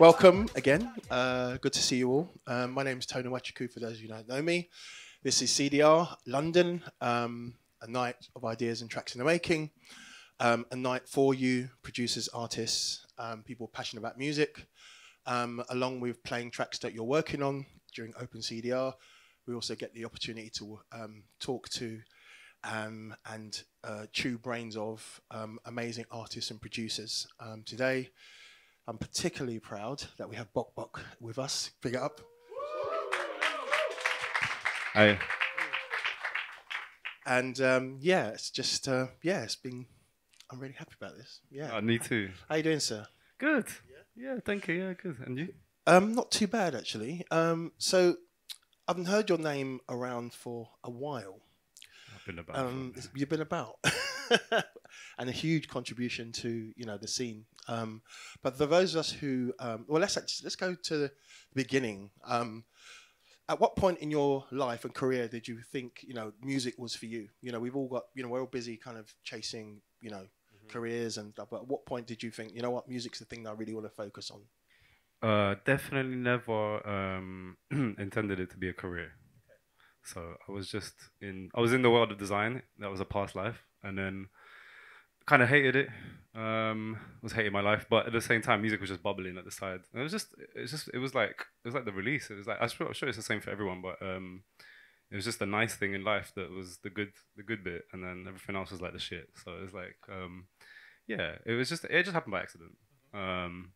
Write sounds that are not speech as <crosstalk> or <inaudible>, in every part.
Welcome again. Uh, good to see you all. Um, my name is Tony Nwachukwu, for those of you who don't know me. This is CDR London, um, a night of ideas and tracks in the making. Um, a night for you, producers, artists, um, people passionate about music, um, along with playing tracks that you're working on during Open CDR. We also get the opportunity to um, talk to um, and uh, chew brains of um, amazing artists and producers. Um, today, I'm particularly proud that we have Bok Bok with us. Big up. Hi. And um, yeah, it's just uh, yeah, it's been. I'm really happy about this. Yeah. Uh, me too. <laughs> How you doing, sir? Good. Yeah. yeah thank you. Yeah, good. And you? Um, not too bad actually. Um, so I've heard your name around for a while. I've been about. Um, you've been about, <laughs> <laughs> and a huge contribution to you know the scene. Um, but for those of us who, um, well, let's actually, let's go to the beginning. Um, at what point in your life and career did you think you know music was for you? You know, we've all got you know we're all busy kind of chasing you know careers and stuff. But at what point did you think you know what music's the thing that I really want to focus on? Uh, definitely never um, <clears throat> intended it to be a career. So I was just in. I was in the world of design. That was a past life, and then kind of hated it. Um, was hating my life, but at the same time, music was just bubbling at the side. And it was just. It was just. It was like. It was like the release. It was like. I'm sure, I'm sure it's the same for everyone, but um, it was just a nice thing in life that was the good. The good bit, and then everything else was like the shit. So it was like. Um, yeah, it was just. It just happened by accident. Um,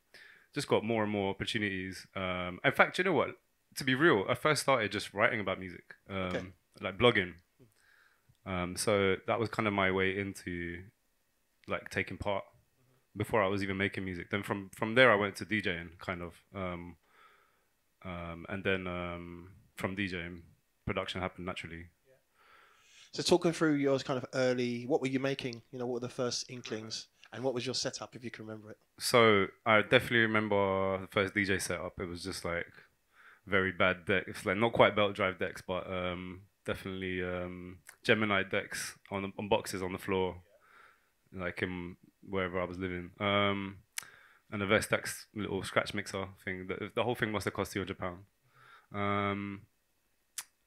just got more and more opportunities. Um, in fact, you know what? To be real, I first started just writing about music, um, Okay. like blogging. Um, so that was kind of my way into like taking part before I was even making music. Then from from there, I went to DJing, kind of, um, um, and then um, from DJing, production happened naturally. So talking through yours kind of early, what were you making? You know, what were the first inklings, and what was your setup if you can remember it? So I definitely remember the first DJ setup. It was just like very bad decks, like not quite belt drive decks, but um, definitely um, Gemini decks on on boxes on the floor, like in wherever I was living. Um, and the Vestax little scratch mixer thing. The, the whole thing must have cost two hundred pound. Um,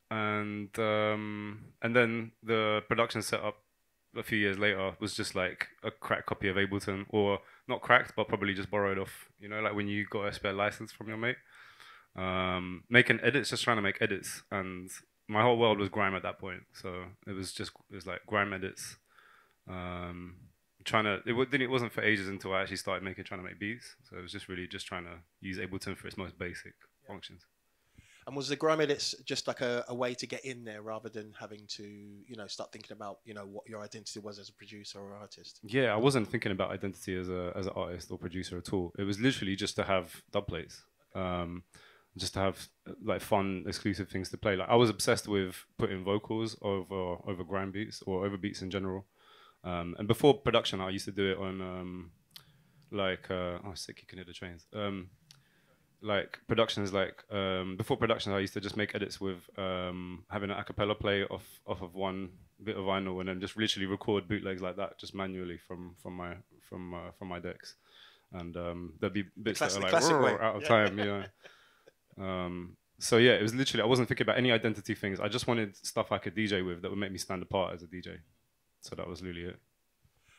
and um, and then the production setup a few years later was just like a cracked copy of Ableton, or not cracked, but probably just borrowed off. You know, like when you got a spare license from your mate. Um, making edits, just trying to make edits, and my whole world was grime at that point. So it was just it was like grime edits. Um, trying to it, then it wasn't for ages until I actually started making trying to make beats. So it was just really just trying to use Ableton for its most basic functions. And was the grime edits just like a, a way to get in there rather than having to, you know, start thinking about, you know, what your identity was as a producer or artist? Yeah, I wasn't thinking about identity as a as an artist or producer at all. It was literally just to have dub plates, um, just to have like fun, exclusive things to play. Like I was obsessed with putting vocals over over grime beats or over beats in general. Um, and before production, I used to do it on um, like uh, oh sick, you can hear the trains. Um, like productions, like um, before production, I used to just make edits with um, having an acapella play off off of one bit of vinyl, and then just literally record bootlegs like that, just manually from from my from uh, from my decks, and um, there'd be bits classic- that are like out of Yeah. time, you know. <laughs> Um, so yeah, it was literally I wasn't thinking about any identity things. I just wanted stuff I could DJ with that would make me stand apart as a DJ. So that was really it.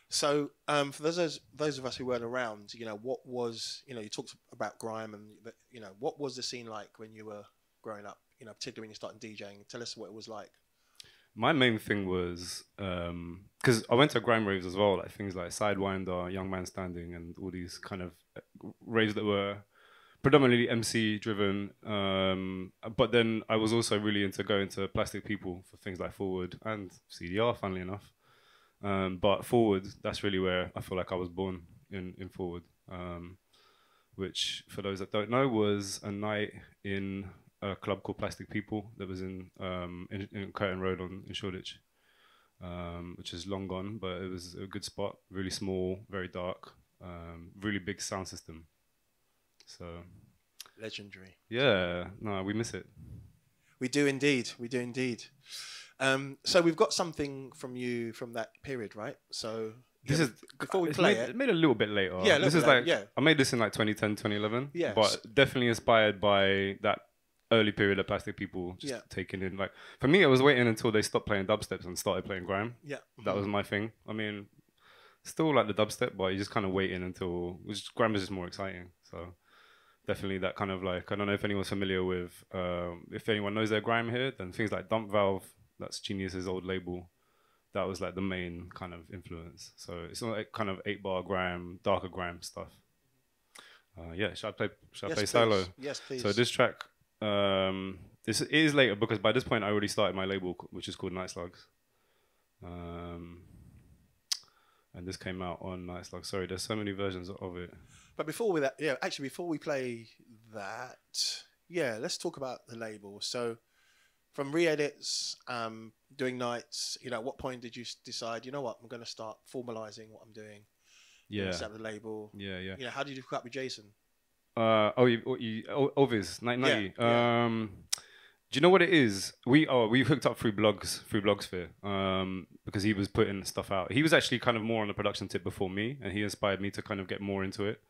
So, um, for those those of us who weren't around, you know, what was, you know, you talked about grime and, you know, what was the scene like when you were growing up, you know, particularly when you started DJing? Tell us what it was like. My main thing was because I went to grime raves as well, like things like Sidewinder, Young Man Standing, and all these kind of raves that were predominantly MC driven. Um, but then I was also really into going to Plastic People for things like Forward and CDR, funnily enough. Um, but Forward, that's really where I feel like I was born in, in Forward. Um, which, for those that don't know, was a night in a club called Plastic People that was in um, in, in Curtin Road on in Shoreditch, um, which is long gone, but it was a good spot. Really small, very dark, um, really big sound system. So Legendary. yeah, no, we miss it. We do indeed. We do indeed. Um, so we've got something from you from that period, right? So This Yeah, is before we play made, it. made a little bit later. Yeah, this is later, like yeah. I made this in like 2010, 2011. Yeah, but definitely inspired by that early period of Plastic People just Yeah. taking in. Like for me, I was waiting until they stopped playing dubsteps and started playing grime. Yeah. That was my thing. I mean, still like the dubstep, but you just kind of waiting until which grime is just more exciting. So definitely that kind of like I don't know if anyone's familiar with um, if anyone knows their grime here, then things like Dump Valve, that's Geeneus's old label. That was like the main kind of influence. So it's not like kind of eight bar grime, darker grime stuff. Uh, yeah, should I play? Should I play please. solo? Yes, please. So this track, um, this is later because by this point I already started my label, which is called Night Slugs. Um, and this came out on Night Slugs. Sorry, there's so many versions of it. But before we that, yeah, actually, before we play that, yeah, let's talk about the label. So, from re-edits, um, doing nights, you know, at what point did you decide? You know what, I'm going to start formalizing what I'm doing. Yeah, set up the label. yeah, yeah. You know, how did you hook up with Jason? Uh, oh, you, oh, you, oh, Ovis, night ninety. yeah. Um, do you know what it is? We oh we hooked up through blogs through Blogsphere um, because he was putting stuff out. He was actually kind of more on the production tip before me, and he inspired me to kind of get more into it.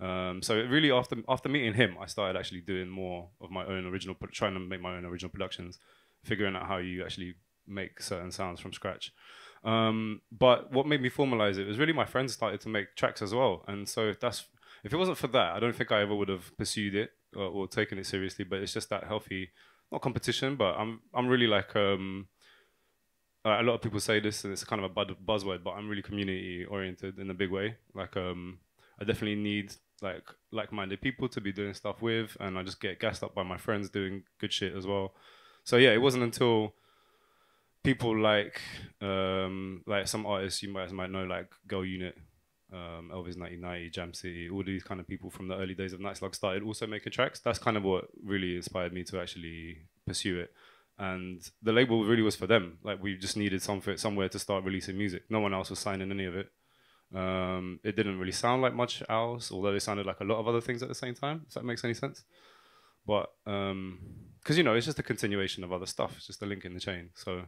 Um, so really after after meeting him, I started actually doing more of my own original, trying to make my own original productions, figuring out how you actually make certain sounds from scratch. Um, but what made me formalize it was really my friends started to make tracks as well, and so that's if it wasn't for that, I don't think I ever would have pursued it or, or taken it seriously. But it's just that healthy, not competition, but I'm I'm really like um, uh, a lot of people say this and it's kind of a buzzword, but I'm really community oriented in a big way. Like um, I definitely need like like-minded people to be doing stuff with, and I just get gassed up by my friends doing good shit as well. So yeah, it wasn't until people like um, like some artists you guys might know, like Girl Unit, um, L-Vis 1990, Jam City, all these kind of people from the early days of Night Slug started also making tracks. That's kind of what really inspired me to actually pursue it. And the label really was for them. Like we just needed something somewhere to start releasing music. No one else was signing any of it. Um, it didn't really sound like much else, although it sounded like a lot of other things at the same time. If that makes any sense. But because you know, it's just a continuation of other stuff. It's just a link in the chain. So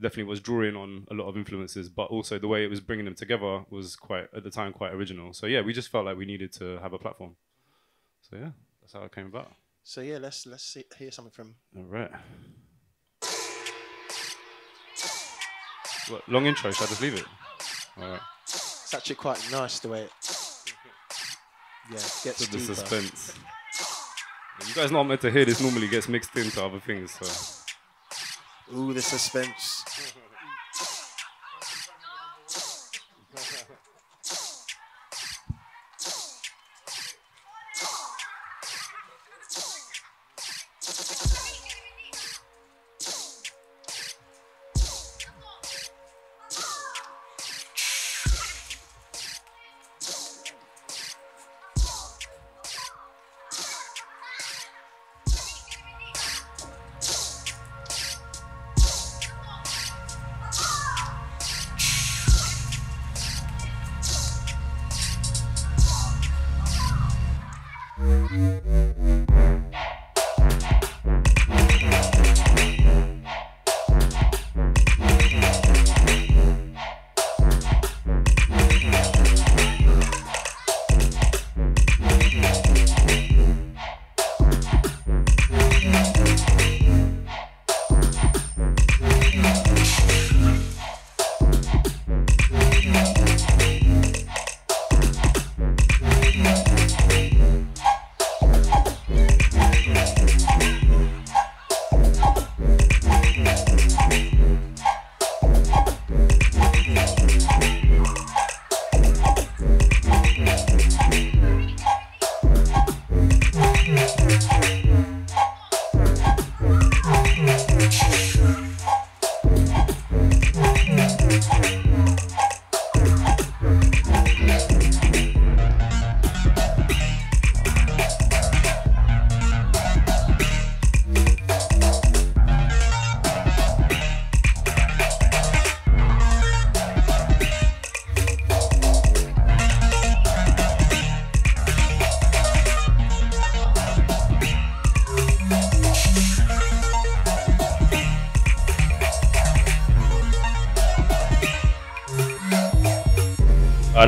definitely was drawing on a lot of influences, but also the way it was bringing them together was quite at the time quite original. So yeah, we just felt like we needed to have a platform. So yeah, that's how it came about. So yeah, let's let's see, hear something from. All right. What, long intro? Should I just leave it? All right. It's actually quite nice the way it. <laughs> Yeah, gets The deeper. suspense. You guys not meant to hear this. Normally gets mixed into other things. So Ooh, the suspense.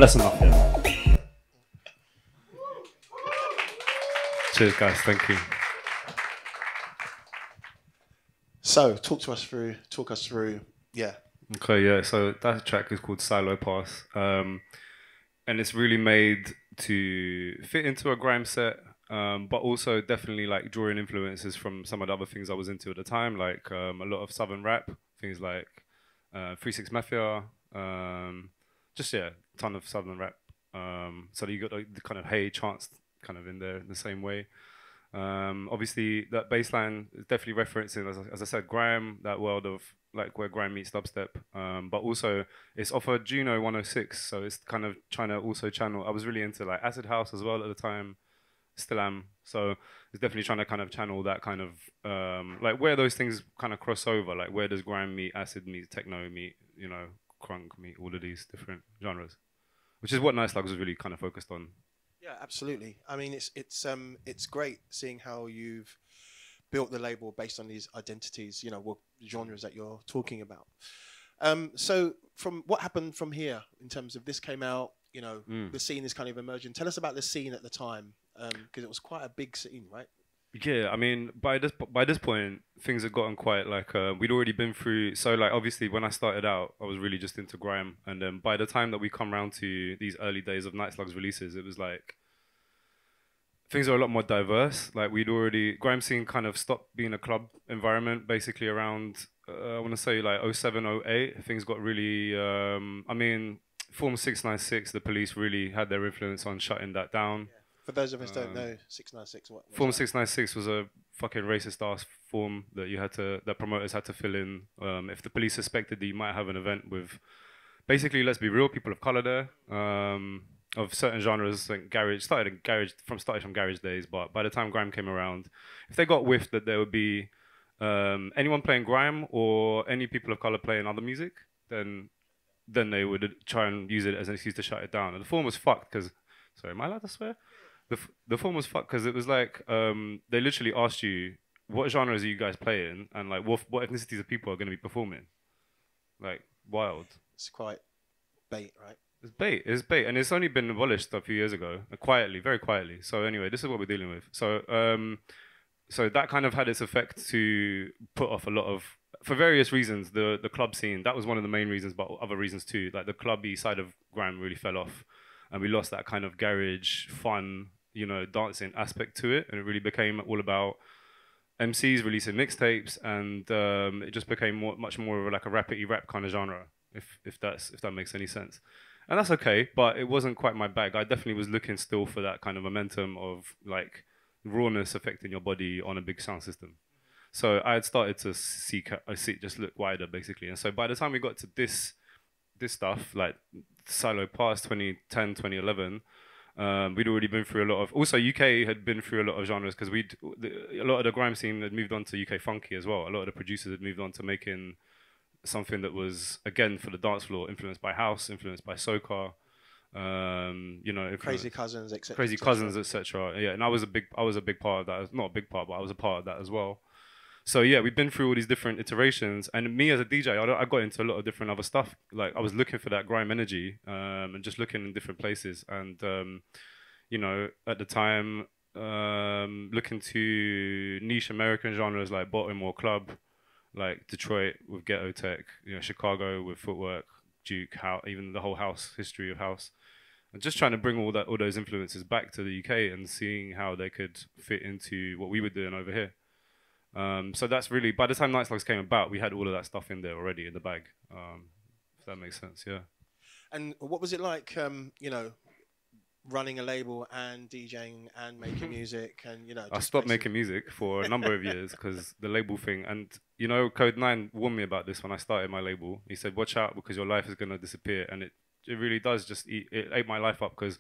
That's enough. Yeah. Cheers, guys. Thank you. So, talk to us through. Talk us through. Yeah. Okay, yeah. So that track is called Silo Pass, um, and it's really made to fit into a grime set, um, but also definitely like drawing influences from some of the other things I was into at the time, like um, a lot of southern rap, things like uh, Three Six Mafia, um, just yeah, ton of southern rap. Um, so you got the kind of hey chance kind of in there in the same way. Um, obviously, that baseline is definitely referencing, as, I- as I said, grime, that world of like where grime meets dubstep. Um, but also, it's off a Juno 106, so it's kind of trying to also channel. I was really into like acid house as well at the time, still am. So it's definitely trying to kind of channel that kind of um, like where those things kind of cross over. Like where does grime meet acid meet techno meet you know crunk meet all of these different genres, which is what Night Slugs was really kind of focused on. Yeah, absolutely. I mean, it's it's um it's great seeing how you've built the label based on these identities. You know, what genres that you're talking about. Um, so from what happened from here in terms of this came out, you know, Mm. the scene is kind of emerging. Tell us about the scene at the time because it was quite a big scene, right? Yeah, I mean, by this by this point, things had gotten quite like uh, we'd already been through. So like, obviously, when I started out, I was really just into grime, and then by the time that we come round to these early days of Night Slugs releases, it was like things are a lot more diverse. Like we'd already grime scene kind of stopped being a club environment, basically around uh, I want to say like 07, 08. Things got really. Um, I mean, Form Six Nine Six, the police really had their influence on shutting that down. For those of us who don't Um, know, six nine six. What Form six nine six was a fucking racist ass form that you had to that promoters had to fill in. Um, if the police suspected that you might have an event with, basically, let's be real, people of color there, um, of certain genres, like garage started in garage from started from garage days, but by the time grime came around, if they got whiffed that there would be um, anyone playing grime or any people of color playing other music, then then they would try and use it as an excuse to shut it down. And the form was fucked because, sorry, am I allowed to swear? The, f- the form was fucked because it was like um, they literally asked you what genres are you guys playing and like what what ethnicities of people are going to be performing, like wild. It's quite bait, right? It's bait. It's bait, and it's only been abolished a few years ago, uh, quietly, very quietly. So anyway, this is what we're dealing with. So um, so that kind of had its effect to put off a lot of, for various reasons, the the club scene. That was one of the main reasons, but other reasons too. Like the clubby side of grime really fell off, and we lost that kind of garage fun, you know, dancing aspect to it, and it really became all about MCs releasing mixtapes, and um, it just became more, much more of like a rapidy rap kind of genre, if if that's if that makes any sense. And that's okay, but it wasn't quite my bag. I definitely was looking still for that kind of momentum of like rawness affecting your body on a big sound system. So I had started to seek, I see, just look wider basically. And so by the time we got to this, this stuff like Silo Pass 2010, 2011, um, we'd already been through a lot of. Also, UK had been through a lot of genres because we'd the, a lot of the grime scene had moved on to UK funky as well. A lot of the producers had moved on to making something that was again for the dance floor, influenced by house, influenced by soca, um, you know, Crazy Cousinz, etc. Crazy Cousinz, etc. Yeah, and I was a big, I was a big part of that. Not a big part, but I was a part of that as well. So yeah, we've been through all these different iterations, and me as a DJ, I, I got into a lot of different other stuff. Like I was looking for that grime energy, um, and just looking in different places, and um, you know, at the time, um, looking to niche American genres like Baltimore club, like Detroit with ghetto tech, you know, Chicago with footwork, juke, how even the whole house history of house and just trying to bring all that all those influences back to the UK and seeing how they could fit into what we were doing over here. Um, so that's really by the time Night Slugs came about, we had all of that stuff in there already in the bag. Um, if that makes sense, yeah. And what was it like? Um, you know, running a label and DJing and making <laughs> music, and you know, I stopped making music for a number of years <laughs> because the label thing. And you know, Kode9 warned me about this when I started my label. He said, "Watch out because your life is gonna disappear," and it it really does just eat, it ate my life up because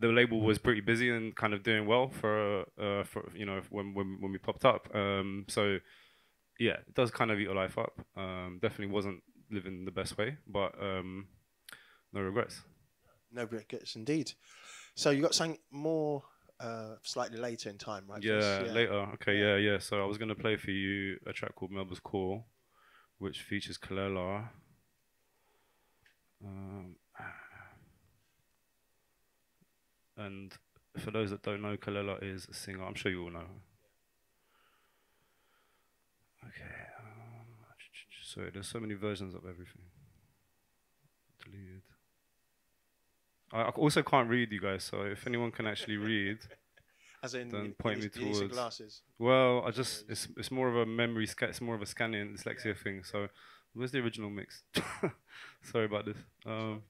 the label was pretty busy and kind of doing well for uh, for you know when when when we popped up. Um, so yeah, it does kind of eat your life up. Um, definitely wasn't living the best way, but um, no regrets. No regrets, indeed. So you got something more uh, slightly later in time, right? Yeah, Chris? later. Okay, yeah, yeah. So I was gonna play for you a track called Melba's Call, which features Kelela. Um, and for those that don't know, Kelela is a singer. I'm sure you all know. Okay. Um, sorry, there's so many versions of everything. Deleted. I, I also can't read you guys, so if anyone can actually read, <laughs> As in, Don't point me towards- glasses. well, I just it's it's more of a memory sca- it's more of a scanning dyslexia thing. So where's the original mix? <laughs> Sorry about this. Um,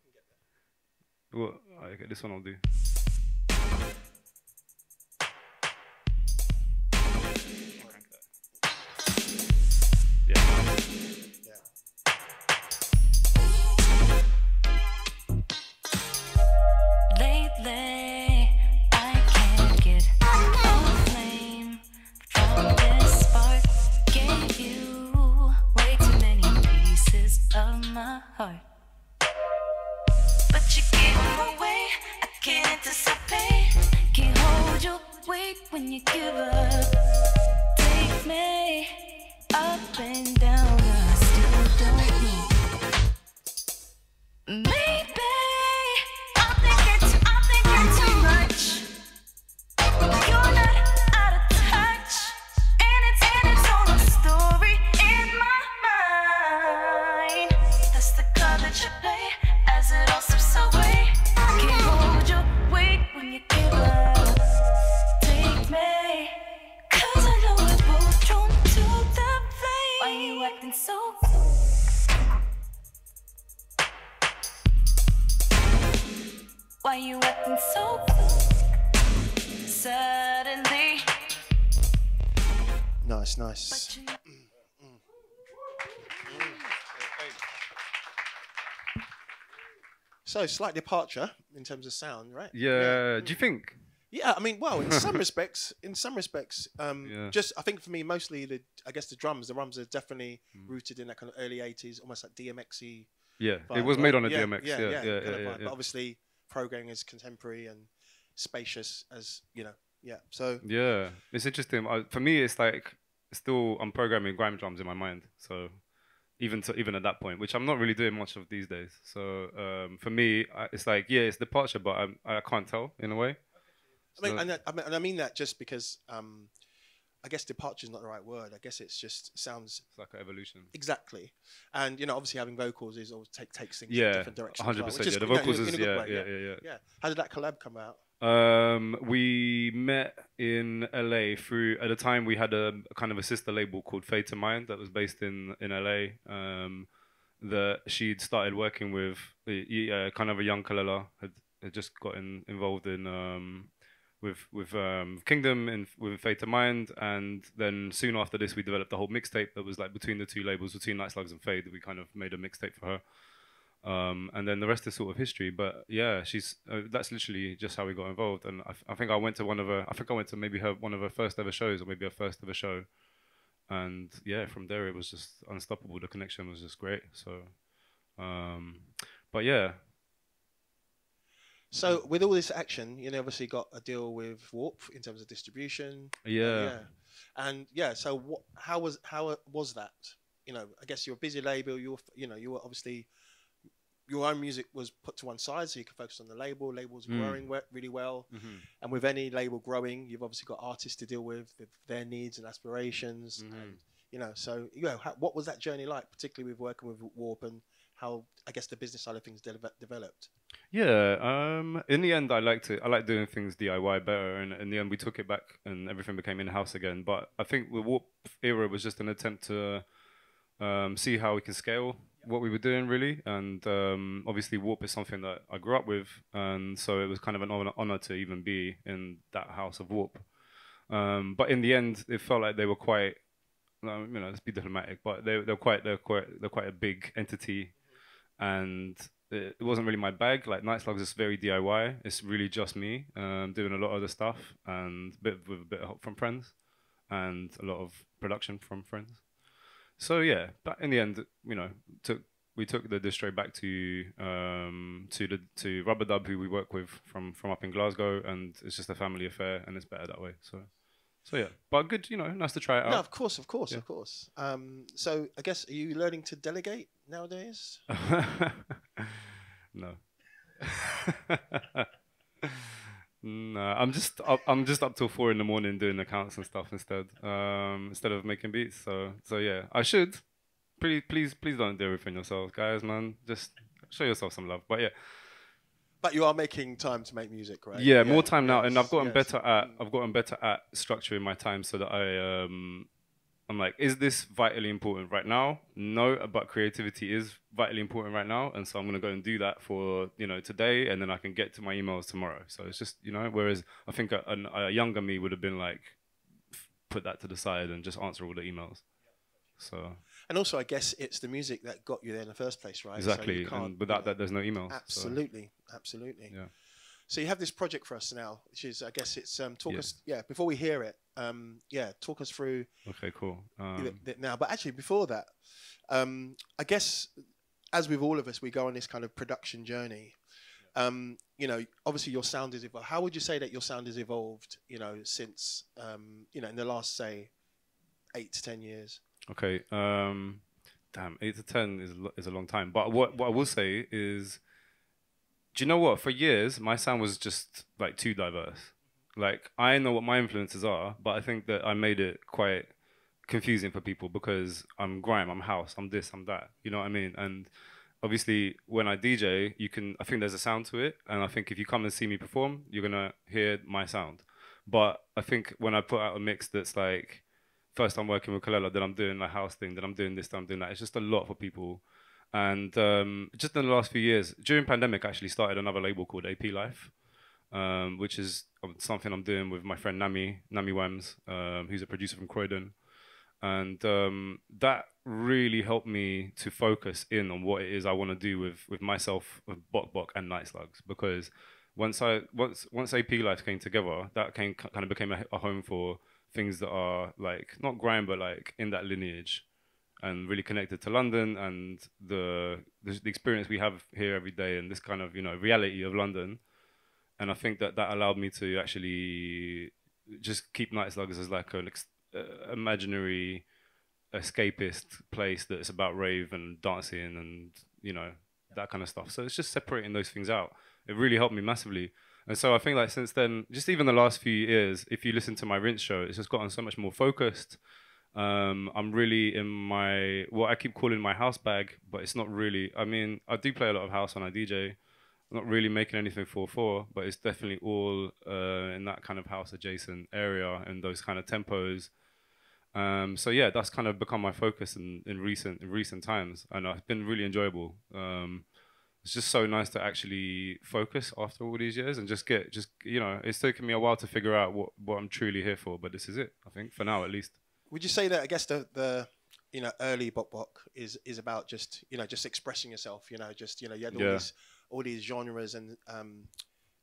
well, okay, this one I'll do. So slight departure in terms of sound, right? Yeah. Do you think? Yeah, I mean, well, in some <laughs> respects, in some respects, um, Yeah. just I think for me, mostly the I guess the drums, the drums are definitely Mm. rooted in that kind of early '80s, almost like DMXy. Yeah, vibe, it was made on a yeah, DMX. Yeah, Yeah, yeah, yeah, yeah, yeah. But obviously, programming is contemporary and spacious as you know. Yeah, so Yeah, it's interesting. I, for me, it's like still I'm programming grime drums in my mind. So even to even at that point, which I'm not really doing much of these days. So um, for me, I, it's like yeah, it's departure, but I'm, I can't tell in a way. I mean, So- and I, I mean, and I mean that just because um, I guess departure is not the right word. I guess it's just sounds It's like an evolution. exactly, and you know, obviously having vocals is always take takes things in Yeah, different directions. as hundred well, which percent. Yeah, the vocals in is yeah, yeah, yeah, yeah. yeah. How did that collab come out? Um, we met in LA through at the time we had a, kind of a sister label called Fade to Mind that was based in in LA. Um, that she'd started working with, uh, kind of a young Kelela had, had just gotten involved in um, with with um, Kingdom and with Fade to Mind, and then soon after this we developed a whole mixtape that was like between the two labels, between Night Slugs and Fade. That we kind of made a mixtape for her. Um, and then the rest is sort of history. But yeah, she's uh, that's literally just how we got involved. And I, I think I went to one of her. I think I went to maybe her one of her first ever shows, or maybe her first ever show. And yeah, from there it was just unstoppable. The connection was just great. So, um, but yeah, So with all this action, you know, obviously got a deal with Warp in terms of distribution. uh, yeah, and yeah. So what? How was how was that? You know, I guess you're a busy label. You're you know you were obviously your own music was put to one side so you could focus on the label. Label's Mm. growing we- really well, Mhm. and with any label growing, you've obviously got artists to deal with, with their needs and aspirations, Mhm. and you know. So you know, how, what was that journey like, particularly with working with Warp and how I guess the business side of things de- developed? Yeah, um, in the end, I liked it. I like doing things DIY better, and in the end, we took it back, and everything became in house again. But I think the Warp era was just an attempt to um, see how we can scale what we were doing, really. And um, obviously, Warp is something that I grew up with, and so it was kind of an honor, to even be in that house of Warp. Um, but in the end, it felt like they were quite, um, you know, let's be diplomatic, but they they're quite they're quite they're quite a big entity, and it, it wasn't really my bag. Like Night Slugs is very DIY. It's really just me um, doing a lot of the stuff and a bit with a bit of help from friends and a lot of production from friends. So yeah, but in the end, you know, took we took the distro back to um, to the to Rubadub, who we work with from from up in Glasgow, and it's just a family affair, and it's better that way. So, so yeah, but good, you know, nice to try it out. No, of course, of course, Yeah. of course. Um, so I guess are you learning to delegate nowadays? <laughs> no. <laughs> Nah, I'm just up, I'm just up till four in the morning doing accounts and stuff instead. Um, instead of making beats. So so yeah, I should. Please please please don't do everything yourselves, guys, man. Just show yourself some love. But yeah, But you are making time to make music, right? yeah, more time now, and I've gotten yes. better at I've gotten better at structuring my time so that I um I'm like, is this vitally important right now? No, but creativity is vitally important right now, and so I'm gonna go and do that for you know today, and then I can get to my emails tomorrow. So it's just you know, whereas I think a, an- a younger me would have been like, put that to the side and just answer all the emails. So And also, I guess it's the music that got you there in the first place, right? Exactly, can't, and without that, there's no emails. so, Absolutely, absolutely. yeah. So you have this project for us now, which is, I guess, it's um, talk Yeah. us. Yeah, before we hear it, um, yeah, talk us through Okay, cool. Um, now. But actually, before that, um, I guess, as with all of us, we go on this kind of production journey. Um, you know, obviously, your sound is evolved. How would you say that your sound has evolved? You know, since um, you know, in the last say eight to ten years. Okay. Um, damn, eight to ten is is a long time. But what what I will say is, do you know what? For years, my sound was just like too diverse. Like I know what my influences are, but I think that I made it quite confusing for people because I'm grime, I'm house, I'm this, I'm that. You know what I mean? And obviously, when I DJ, you can. I think there's a sound to it, and I think if you come and see me perform, you're gonna hear my sound. But I think when I put out a mix that's like first I'm working with Kelela, then I'm doing the house thing, then I'm doing this, then I'm doing that. It's just a lot for people. And um, just in the last few years, during pandemic, I actually started another label called AP Life, um, which is um, something I'm doing with my friend Nami, Nami Wams, um, who's a producer from Croydon. And um, that really helped me to focus in on what it is I want to do with, with myself, with Bok Bok and Night Slugs, because once I once once AP Life came together, that came kind of became a, a home for things that are like not grime but like in that lineage and really connected to London and the, the the experience we have here every day and this kind of you know reality of London. And I think that that allowed me to actually just keep Night Slugs as like an uh, imaginary escapist place that's about rave and dancing and you know that kind of stuff. So it's just separating those things out. It really helped me massively. And so I think like since then, just even the last few years, if you listen to my rinse show, it's just gotten so much more focused. Um, I'm really in my what I keep calling my house bag, but it's not really. I mean, I do play a lot of house when I DJ. I'm not really making anything four four, but it's definitely all uh, in that kind of house adjacent area and those kind of tempos. Um, so yeah, that's kind of become my focus in, in recent in recent times, and it's been really enjoyable. Um, it's just so nice to actually focus after all these years and just get just you know it's taken me a while to figure out what what I'm truly here for, but this is it. I think for now at least. Would you say that I guess the the you know early Bok Bok is is about just you know just expressing yourself. You know, just you know you had all Yeah. these all these genres and um,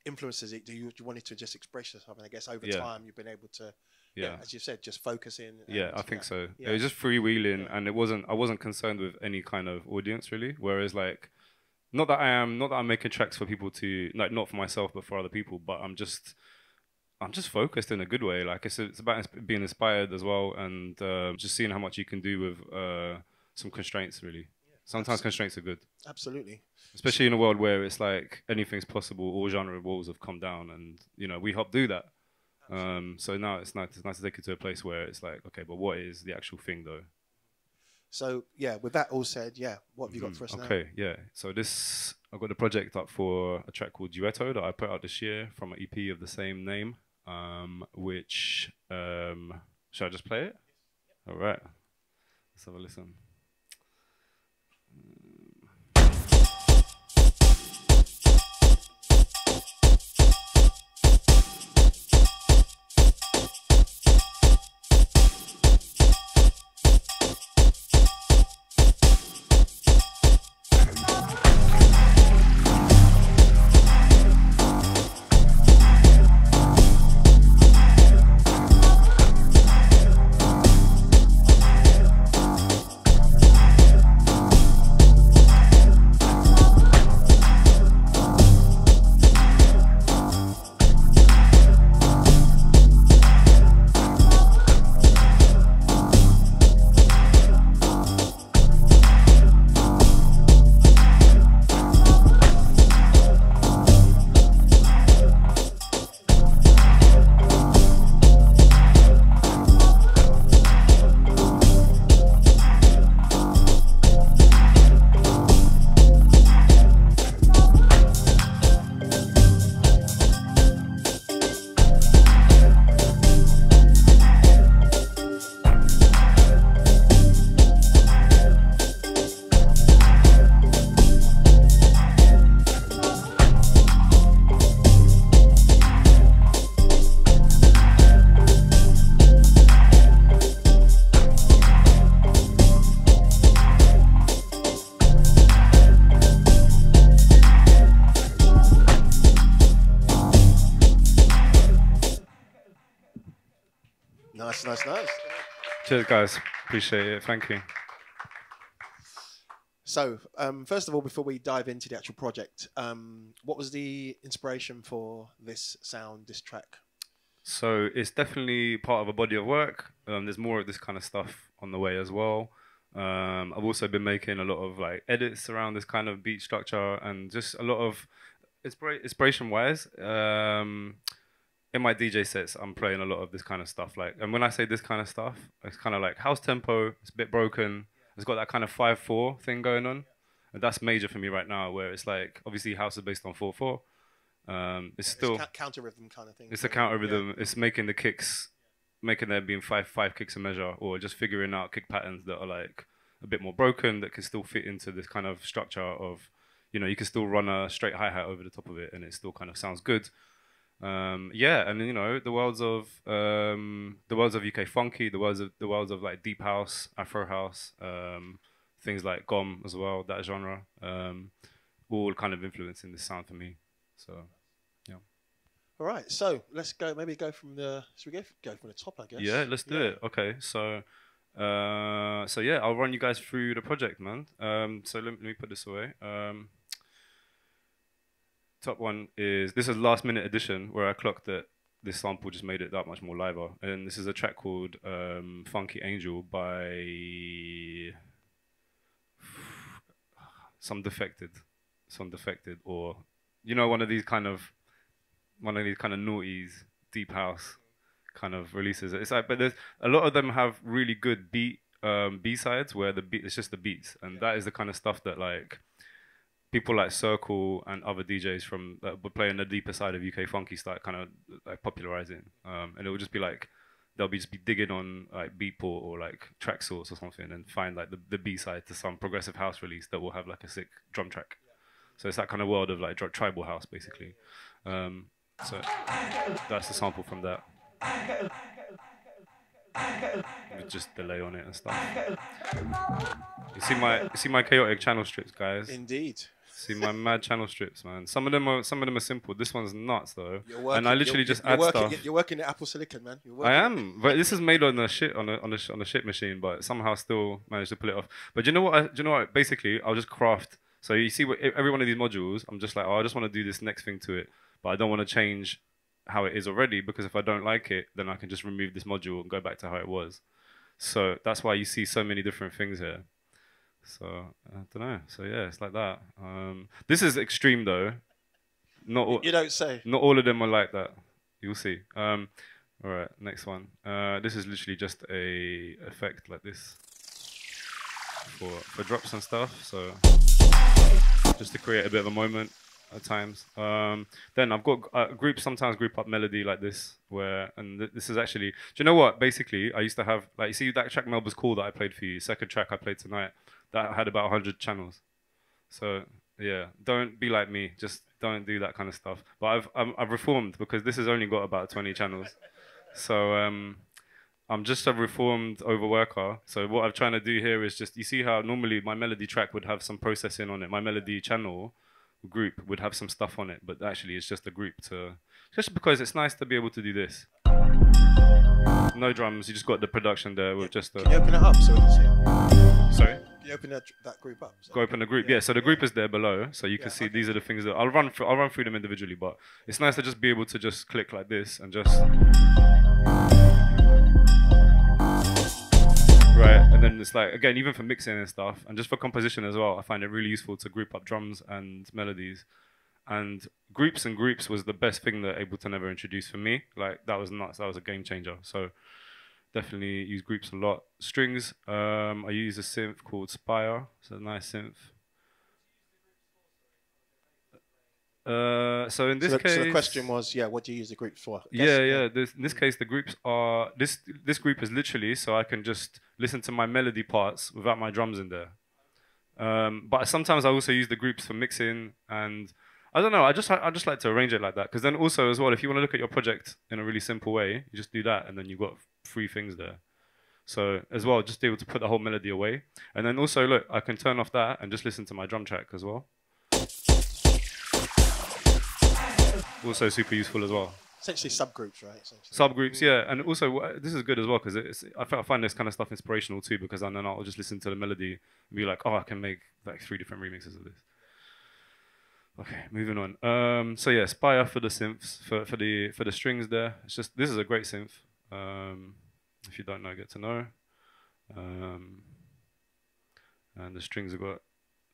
influences. that You, you wanted to just express yourself, and I guess over Yeah. time you've been able to yeah. Yeah. as you said, just focus in. Yeah, I think so. yeah. It was just freewheeling, Yeah. and it wasn't. I wasn't concerned with any kind of audience really. Whereas like, not that I am, not that I'm making tracks for people to like, not for myself, but for other people. But I'm just, I'm just focused in a good way. Like it's it's about being inspired as well, and uh, just seeing how much you can do with uh, some constraints. Really, sometimes constraints are good, Absolutely. especially in a world where it's like anything's possible. All genre walls have come down, and you know we help do that. Um, so now it's nice, it's nice to take it to a place where it's like, okay, but what is the actual thing though? So yeah, with that all said, yeah, what have you got for us now? Mm, Okay, yeah. So this, I've got the project up for a track called Duetto that I put out this year from an EP of the same name. Um, which um, should I just play it? All right. Let's have a listen. Cheers, guys. Appreciate it. Thank you. So, um, first of all, before we dive into the actual project, um, what was the inspiration for this sound, this track? So it's definitely part of a body of work. Um, there's more of this kind of stuff on the way as well. Um, I've also been making a lot of like edits around this kind of beat structure and just a lot of inspira- inspiration wise. In my DJ sets, I'm playing a lot of this kind of stuff. Like, and when I say this kind of stuff, it's kind of like house tempo. It's a bit broken. It's got that kind of five four thing going on, and that's major for me right now. Where it's like obviously house is based on four four. Um, it's still it's ca- counter rhythm kind of thing. it's a counter rhythm. It's making the kicks, making there being five five kicks a measure, or just figuring out kick patterns that are like a bit more broken that can still fit into this kind of structure of, you know, you can still run a straight hi hat over the top of it and it still kind of sounds good. Um, yeah, and you know the worlds of um, the worlds of UK funky, the worlds of the worlds of like deep house, Afro house, um, things like gqom as well, that genre, um, all kind of influencing the sound for me. So yeah. All right, so let's go. Maybe go from the. Should we go go from the top? I guess. Yeah, let's do Yeah. it. Okay, so uh, so yeah, I'll run you guys through the project, man. Um, so let, let me put this away. Um, top one is this is last minute edition where I clocked that this sample just made it that much more liver, and this is a track called um, "Funky Angel" by some defected, some defected, or you know one of these kind of one of these kind of naughties deep house kind of releases. It's like, but there's a lot of them have really good beat um, B sides where the beat it's just the beats, and that is the kind of stuff that like people like Circle and other DJs from that play on the deeper side of UK funky start kind of like popularizing, um, and it would just be like they'll be just be digging on like Beatport or like Traxsource or something and find like the, the B side to some progressive house release that will have like a sick drum track. So it's that kind of world of like tribal house basically. Um, so that's the sample from that. With just delay on it and stuff. You see my you see my chaotic channel strips, guys. Indeed. See my mad channel strips, man. Some of them are some of them are simple. This one's nuts though. You're working, and I literally just you're add working, stuff. You're working at Apple Silicon, man. I am, but this is made on a shit on a on a sh- on a shit machine, but somehow still managed to pull it off. But do you know what? I, do you know what? Basically, I'll just craft. So you see, what, every one of these modules, I'm just like, oh, I just want to do this next thing to it, but I don't want to change how it is already because if I don't like it, then I can just remove this module and go back to how it was. So that's why you see so many different things here. So I don't know. So yeah, it's like that. Um, this is extreme though. Not all, You don't say. not all of them are like that. You'll see. Um, all right, next one. Uh, this is literally just a effect like this for for drops and stuff. So just to create a bit of a moment at times. Um, then I've got uh, groups sometimes group up melody like this where and th- this is actually. Do you know what? Basically, I used to have like you see that track Melba's Cool that I played for you. Second track I played tonight that had about 100 channels. So yeah, don't be like me. Just don't do that kind of stuff. But I've I'm, I've reformed because this has only got about 20 channels. So um, I'm just a reformed overworker. So what I'm trying to do here is just you see how normally my melody track would have some processing on it. My melody channel group would have some stuff on it, but actually it's just a group to just because it's nice to be able to do this. No drums. You just got the production there with just Can you open it up so we can see it? Sorry. You open that, that group up? So- Go open the group. Yeah, so the group is there below, so you can see okay. these are the things that I'll run through. I'll run through them individually, but it's nice to just be able to just click like this and just right, and then it's like again, even for mixing and stuff, and just for composition as well. I find it really useful to group up drums and melodies, and groups and groups was the best thing that Ableton ever introduced for me. Like that was nuts. That was a game changer. So definitely use groups a lot. Strings, um, I use a synth called Spire. It's a nice synth. Uh, so in this so, the, case, so the question was, yeah, what do you use the groups for? Guess, yeah, yeah. This, in this case, the groups are this. This group is literally so I can just listen to my melody parts without my drums in there. Um, but sometimes I also use the groups for mixing, and I don't know. I just I just like to arrange it like that because then also as well, if you want to look at your project in a really simple way, you just do that, and then you've got three things there. So as well, just be able to put the whole melody away, and then also look, I can turn off that and just listen to my drum track as well. Also super useful as well. Essentially subgroups, right? Essentially. subgroups yeah and also this is good as well because I, I find this kind of stuff inspirational too because then I'll just listen to the melody and be like oh I can make like three different remixes of this okay moving on um so yeah Spire for the synths for, for the for the strings there it's just this is a great synth um if you don't know get to know um and the strings have got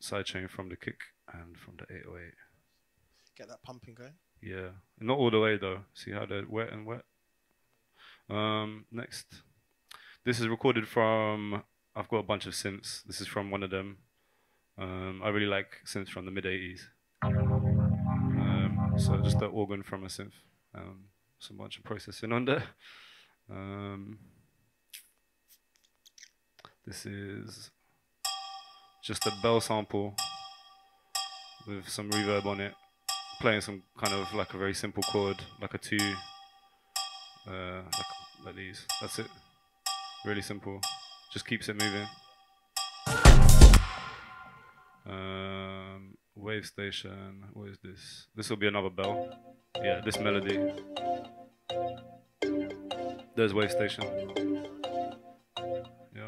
sidechain from the kick and from the 808 Get that pumping going. yeah, not all the way though. See how they're wet and wet. Um, next, this is recorded from. I've got a bunch of synths. This is from one of them. Um, I really like synths from the mid '80s. So just the organ from a synth. Um, some bunch of processing under. Um, this is just a bell sample with some reverb on it playing some kind of like a very simple chord, like a two, uh, like, like these. That's it. Really simple. Just keeps it moving. Wave station. What is this? This will be another bell. Yeah, this melody. There's Wavestation. Yeah.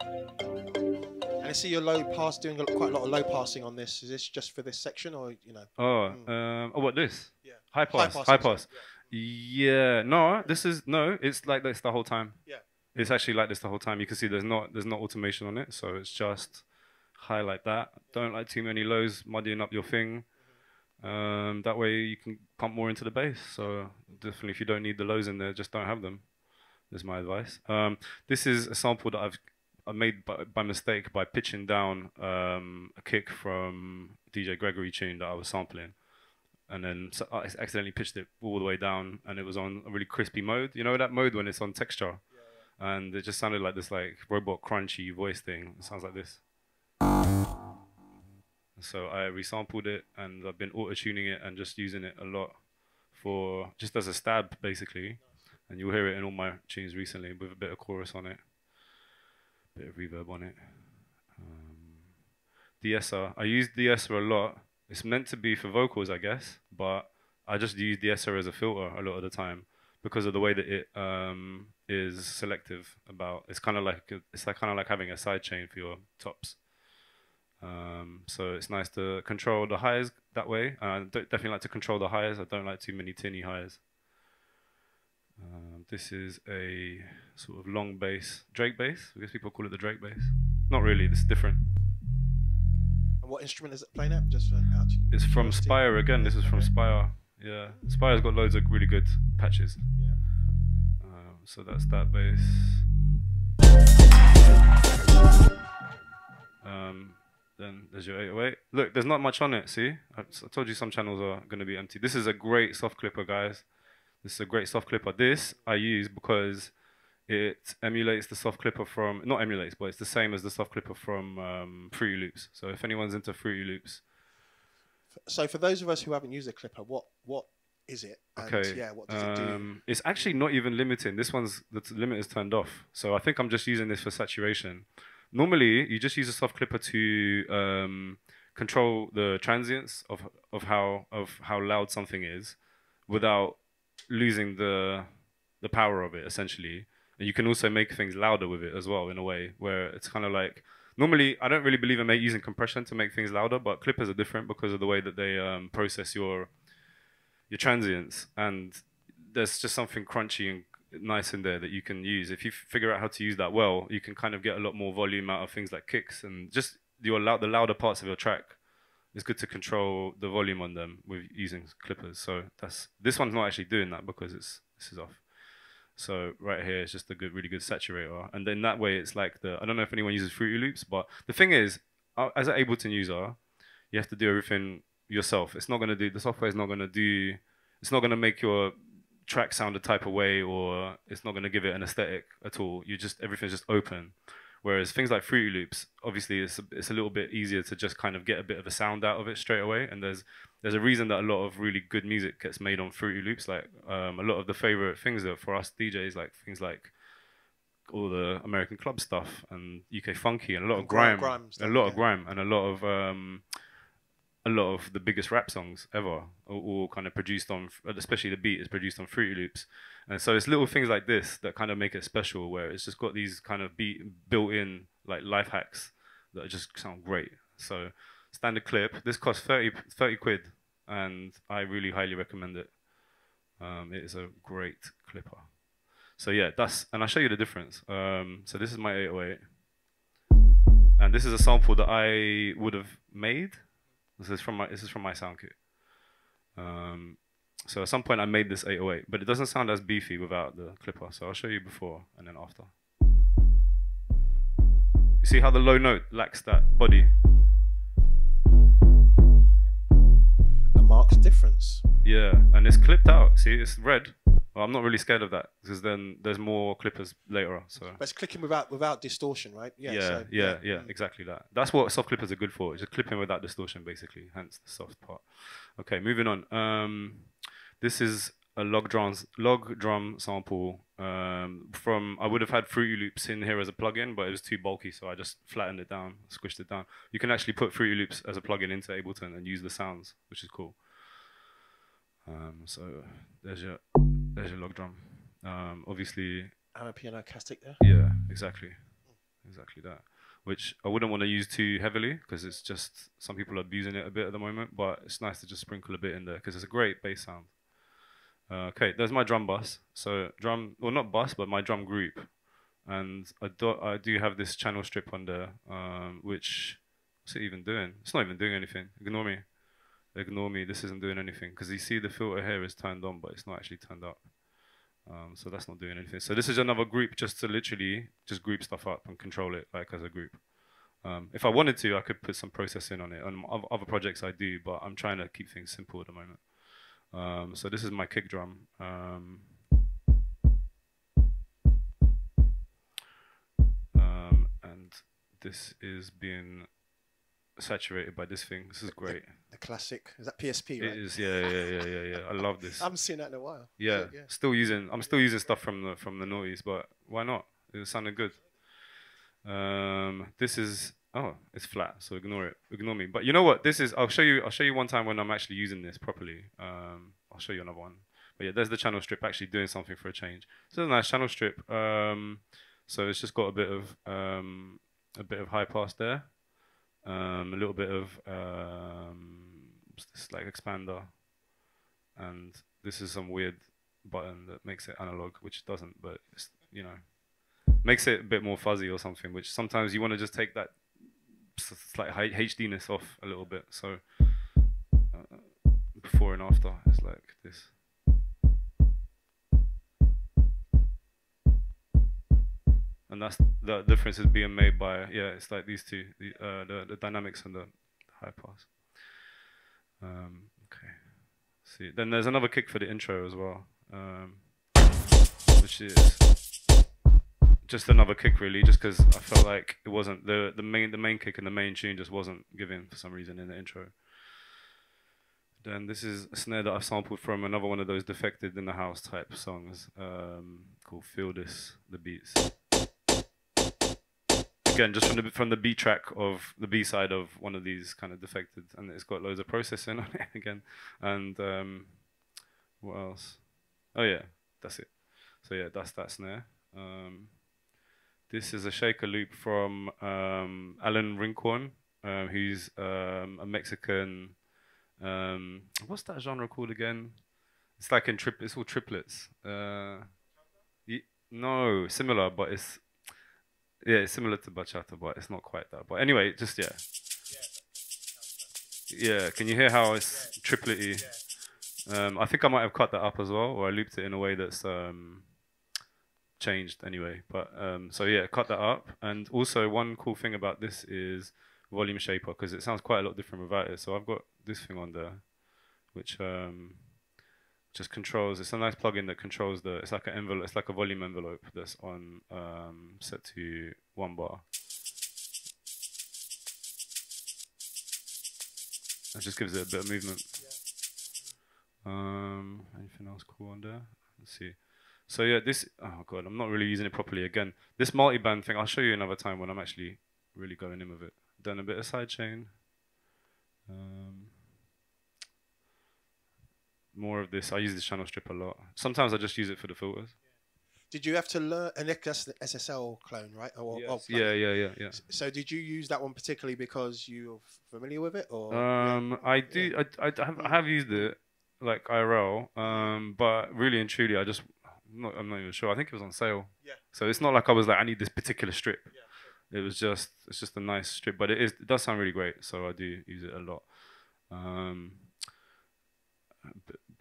And I see your low pass doing quite a lot of low passing on this. Is this just for this section, or you know? Oh, Mm. um, oh, what this? Yeah. High pass. pass, High pass. Yeah. No, this is no. It's like this the whole time. Yeah. It's actually like this the whole time. You can see there's not there's not automation on it, so it's just high like that. Don't like too many lows, muddying up your thing. Um, that way you can pump more into the bass. So definitely, if you don't need the lows in there, just don't have them. Is my advice. Um, this is a sample that I've I made by, by mistake by pitching down um, a kick from DJ Gregory tune that I was sampling, and then so I accidentally pitched it all the way down, and it was on a really crispy mode. You know that mode when it's on texture, and it just sounded like this like robot crunchy voice thing. It sounds like this. So I resampled it, and I've been auto tuning it and just using it a lot for just as a stab basically, and you'll hear it in all my tunes recently with a bit of chorus on it a bit of reverb on it. Um, de-esser. I use de-esser a lot. It's meant to be for vocals, I guess, but I just use de-esser as a filter a lot of the time because of the way that it um, is selective about. It's kind of like it's like kind of like having a side chain for your tops. Um, so it's nice to control the highs that way. And I definitely like to control the highs. I don't like too many tinny highs. Um, this is a sort of long bass, Drake bass. I guess people call it the Drake bass. Not really. This is different. And what instrument is it playing at? Just for out. It's from? Spire again. This is from Spire. Yeah, Spire's got loads of really good patches. Yeah. Um, so that's that bass. Um, then there's your 808. Look, there's not much on it. See, I, I told you some channels are going to be empty. This is a great soft clipper, guys. This is a great soft clipper. This I use because it emulates the soft clipper from not emulates, but it's the same as the soft clipper from um, Fruity Loops. So if anyone's into Fruity Loops, So for those of us who haven't used a clipper, what what is it? And Okay. Yeah. What does it do? um, It's actually not even limiting. This one's the limit is turned off. So I think I'm just using this for saturation. Normally, you just use a soft clipper to um, control the transients of of how of how loud something is, without losing the the power of it. Essentially, and you can also make things louder with it as well in a way where it's kind of like normally I don't really believe in using compression to make things louder, but clippers are different because of the way that they um, process your your transients and there's just something crunchy and nice in there that you can use if you figure out how to use that well you can kind of get a lot more volume out of things like kicks and just your lou- the louder parts of your track it's good to control the volume on them with using clippers so that's this one's not actually doing that because it's this is off so right here is just a good really good saturator and then that way it's like the i don't know if anyone uses fruity loops but the thing is uh, as an ableton user you have to do everything yourself. It's not going to do the software is not going to do. It's not going to make your track sound a type of way, or it's not going to give it an aesthetic at all. You just everything's just open. Whereas things like Fruity Loops, obviously, it's a, it's a little bit easier to just kind of get a bit of a sound out of it straight away. And there's there's a reason that a lot of really good music gets made on Fruity Loops. Like um, a lot of the favorite things that for us DJs, like things like all the American club stuff and UK funky and a lot of grime- grime, grime a stuff, lot of grime and a lot of um, a lot of the biggest rap songs ever, all, all kind of produced on, especially the beat is produced on Fruity Loops, and so it's little things like this that kind of make it special, where it's just got these kind of beat built-in like life hacks that just sound great. So StandardCLIP. This costs 30, 30 quid, and I really highly recommend it. Um, it is a great clipper. So yeah, that's and I'll show you the difference. Um, so this is my 808, and this is a sample that I would have made. This is from my this is from my sound kit. Um, so at some point I made this 808, but it doesn't sound as beefy without the clipper. So I'll show you before and then after. You see how the low note lacks that body? A marked difference. Yeah, and it's clipped out. See, it's red. Well, I'm not really scared of that because then there's more clippers later. On. So But it's clicking without without distortion, right? yeah, Yeah. yeah, so- yeah, exactly that. That's what soft clippers are good for. It's just clipping without distortion, basically. Hence the soft part. Okay, moving on. Um, this is a log drums log drum sample um, from. I would have had Fruity Loops in here as a plugin, but it was too bulky, so I just flattened it down, squished it down. You can actually put Fruity Loops as a plugin into Ableton and use the sounds, which is cool. Um, so there's your there's your log drum. Um, obviously, And Amapiano castic there. yeah, exactly, exactly that. Which I wouldn't want to use too heavily because it's just some people are abusing it a bit at the moment. But it's nice to just sprinkle a bit in there because it's a great bass sound. Uh, okay, there's my drum bus. So drum, well not bus, but my drum group, and I do I do have this channel strip on there, um, which what's it even doing? It's not even doing anything. Ignore me. Ignore me. This isn't doing anything because you see the filter here is turned on, but it's not actually turned up. Um, so that's not doing anything. So this is another group just to literally just group stuff up and control it like as a group. Um, if I wanted to, I could put some processing on it. On other projects I do, but I'm trying to keep things simple at the moment. Um, so this is my kick drum. Um, um, and this is being saturated by this thing. This is great. The classic. Is that PSP, right? is, yeah, yeah, yeah, yeah, yeah. I love this. <laughs> I haven't seen that in a while. Yeah, So, yeah. still using. I'm still using stuff from the from the noughties, but why not? It sounded good. Um, this is oh, it's flat, so ignore it. Ignore me. But you know what? This is. I'll show you. I'll show you one time when I'm actually using this properly. Um, I'll show you another one. But yeah, there's the channel strip actually doing something for a change. So a nice channel strip. Um, so it's just got a bit of um, a bit of high pass there, um, a little bit of um, this like expander, and this is some weird button that makes it analog, which doesn't, but you know, makes it a bit more fuzzy or something. Which sometimes you want to just take that slight HDness off a little bit. So uh, before and after it's like this. And that's the difference is being made by yeah, it's like these two, the uh, the, the dynamics and the high pass. Um, okay. See, then there's another kick for the intro as well, um, which is just another kick really, just because I felt like it wasn't the the main the main kick and the main tune just wasn't given for some reason in the intro. Then this is a snare that I've sampled from another one of those Defected in the house type songs um, called "Feel This," the beats. Again, just from the from the B track of the B side of one of these kind of Defected, and it's got loads of processing <laughs> on it again. And um, what else? Oh yeah, that's it. So yeah, that's that snare. Um, this is a shaker loop from um, Alan Rincorn, um, who's um, a Mexican. Um, what's that genre called again? It's like in trip. It's all triplets. Uh, no, similar, but it's yeah, it's similar to bachata, but it's not quite that. But anyway, just yeah. Yeah, can you hear how it's triplety? Um, I think I might have cut that up as well, or I looped it in a way that's um, changed anyway. But um, so yeah, cut that up. And also, one cool thing about this is volume shaper because it sounds quite a lot different without it. So I've got this thing on there, which um, just controls. It's a nice plugin that controls the. It's like an envelope. It's like a volume envelope that's on um, set to one bar. It just gives it a bit of movement. Um, anything else cool on there? Let's see. So yeah, this. Oh god, I'm not really using it properly. Again, this multi-band thing. I'll show you another time when I'm actually really going in with it. Done a bit of sidechain. Um, more of this. I use this channel strip a lot. Sometimes I just use it for the filters. Did you have to learn? And that's the SSL clone, right? Or, or Yes. plugin. Yeah, yeah, yeah, yeah. So did you use that one particularly because you're familiar with it, or Um, I do. I, I, have, I have used it like IRL, um, but really and truly, I just I'm not. I'm not even sure. I think it was on sale. Yeah. So it's not like I was like I need this particular strip. Yeah. It was just it's just a nice strip, but it is it does sound really great. So I do use it a lot. Um, a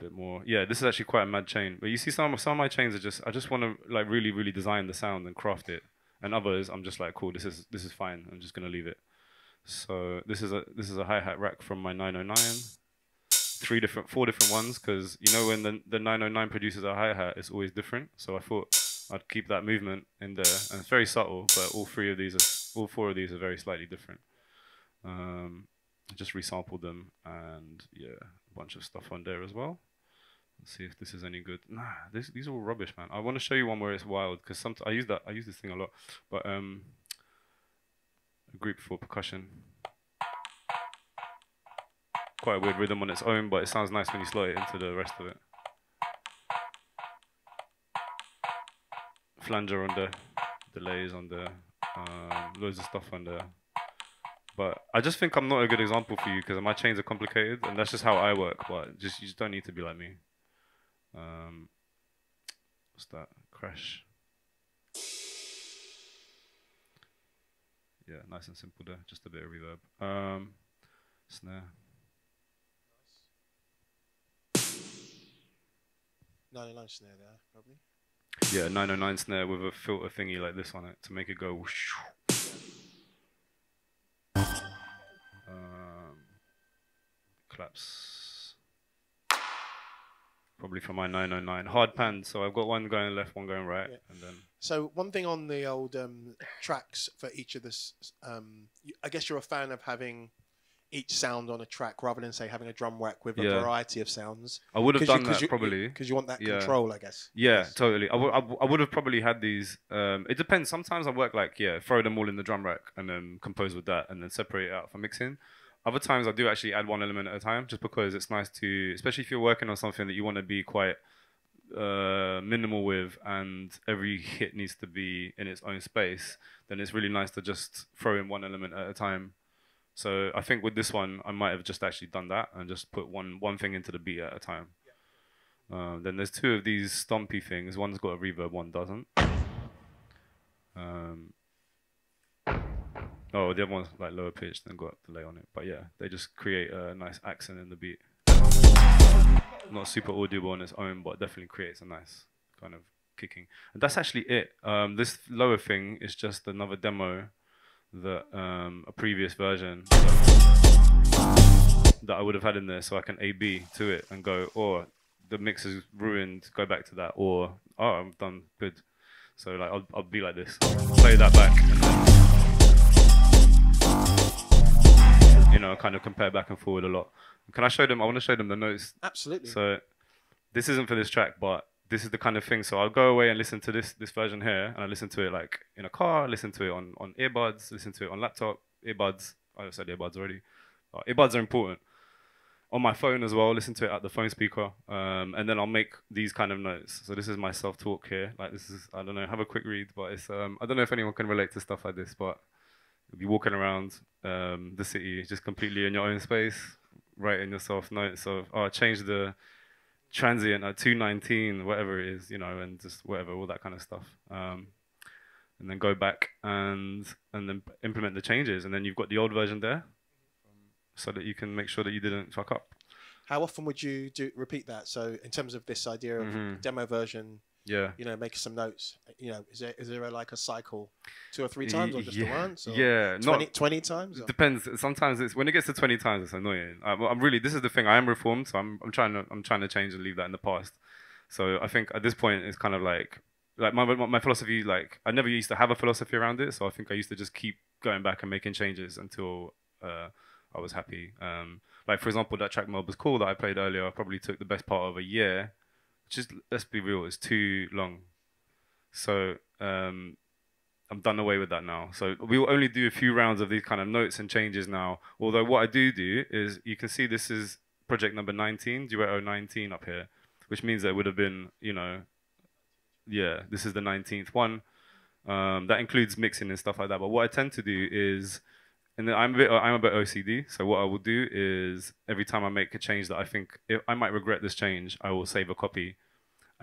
bit, more. Yeah, this is actually quite a mad chain. But you see, some some of my chains are just I just want to like really really design the sound and craft it. And others, I'm just like, cool. This is this is fine. I'm just gonna leave it. So this is a this is a hi hat rack from my 909. Three different, four different ones, because you know when the the 909 produces a hi hat, it's always different. So I thought I'd keep that movement in there, and it's very subtle. But all three of these are, all four of these are very slightly different. Um, I just resampled them, and yeah, a bunch of stuff on there as well. Let's see if this is any good. Nah, this, these are all rubbish, man. I want to show you one where it's wild, because some I use that I use this thing a lot, but um, a group for percussion. Quite a weird rhythm on its own, but it sounds nice when you slot it into the rest of it. Flanger on the delays on the um, loads of stuff on there. But I just think I'm not a good example for you because my chains are complicated, and that's just how I work. But just you just don't need to be like me. Um, what's that? Crash. Yeah, nice and simple there. Just a bit of reverb. Um, snare. ninety nine snare there probably? Yeah, 909 snare with a filter thingy like this on it to make it go. whoosh. Um, claps. Probably for my 909. Hard pan, so I've got one going left, one going right, Yeah. and then. So one thing on the old um, tracks for each of this, um, I guess you're a fan of having each sound on a track rather than say having a drum rack with a Yeah. variety of sounds. I would have 'Cause you- that you- probably. because you want that Yeah. control, I guess. Yeah, Yes. totally. I would I w- I would have probably had these. Um, it depends. Sometimes I work like yeah, throw them all in the drum rack and then compose with that, and then separate it out for mixing. Other times I do actually add one element at a time, just because it's nice to, especially if you're working on something that you want to be quite uh, minimal with, and every hit needs to be in its own space. Then it's really nice to just throw in one element at a time. So I think with this one, I might have just actually done that and just put one one thing into the beat at a time. Um, then there's two of these stompy things. One's got a reverb, one doesn't. Um, oh, the other one's like lower pitched and got delay on it. But yeah, they just create a nice accent in the beat. Not super audible on its own, but definitely creates a nice kind of kicking. And that's actually it. Um, this lower thing is just another demo that um, a previous version that I would have had in there, so I can A B to it and go, or the mix is ruined, go back to that, or oh, I'm done, good. So like I'll I'll be like this, play that back, you know kind of compare back and forward a lot. Can I show them? I want to show them the notes. Absolutely. So this isn't for this track, but this is the kind of thing. So I'll go away and listen to this this version here, and I listen to it like in a car, listen to it on on earbuds, listen to it on laptop, earbuds. I said earbuds already. Uh, earbuds are important. On my phone as well, listen to it at the phone speaker, um, and then I'll make these kind of notes. So this is my self talk here. Like this is I don't know, have a quick read, but it's um, I don't know if anyone can relate to stuff like this, but you'll be walking around um, the city just completely in your own space, writing yourself notes of oh change the transient at 219 whatever it is you know and just whatever all that kind of stuff um, and then go back and and then implement the changes and then you've got the old version there so that you can make sure that you didn't fuck up How often would you do repeat that? So in terms of this idea of Mhm. demo version, yeah you know, make some notes. You know, is there is there a, like a cycle, two or three times, or just yeah, once? Yeah 20, not 20 times. or- depends sometimes it's when it gets to 20 times it's annoying I, i'm really this is the thing i am reformed so i'm, I'm trying to i'm trying to change and leave that in the past so i think at this point it's kind of like like my, my my philosophy like i never used to have a philosophy around it so i think i used to just keep going back and making changes until uh, i was happy um, like for example that track mob was cool that i played earlier I probably took the best part of a year is let's be real it's too long so um, I'm done away with that now. So we will only do a few rounds of these kind of notes and changes now. Although what I do do is you can see this is project number 19, Duetto 19 up here, which means that it would have been, you know, yeah, this is the 19th one. Um, that includes mixing and stuff like that. But what I tend to do is, and I'm a bit, I'm a bit OCD. So what I will do is every time I make a change that I think if I might regret this change, I will save a copy,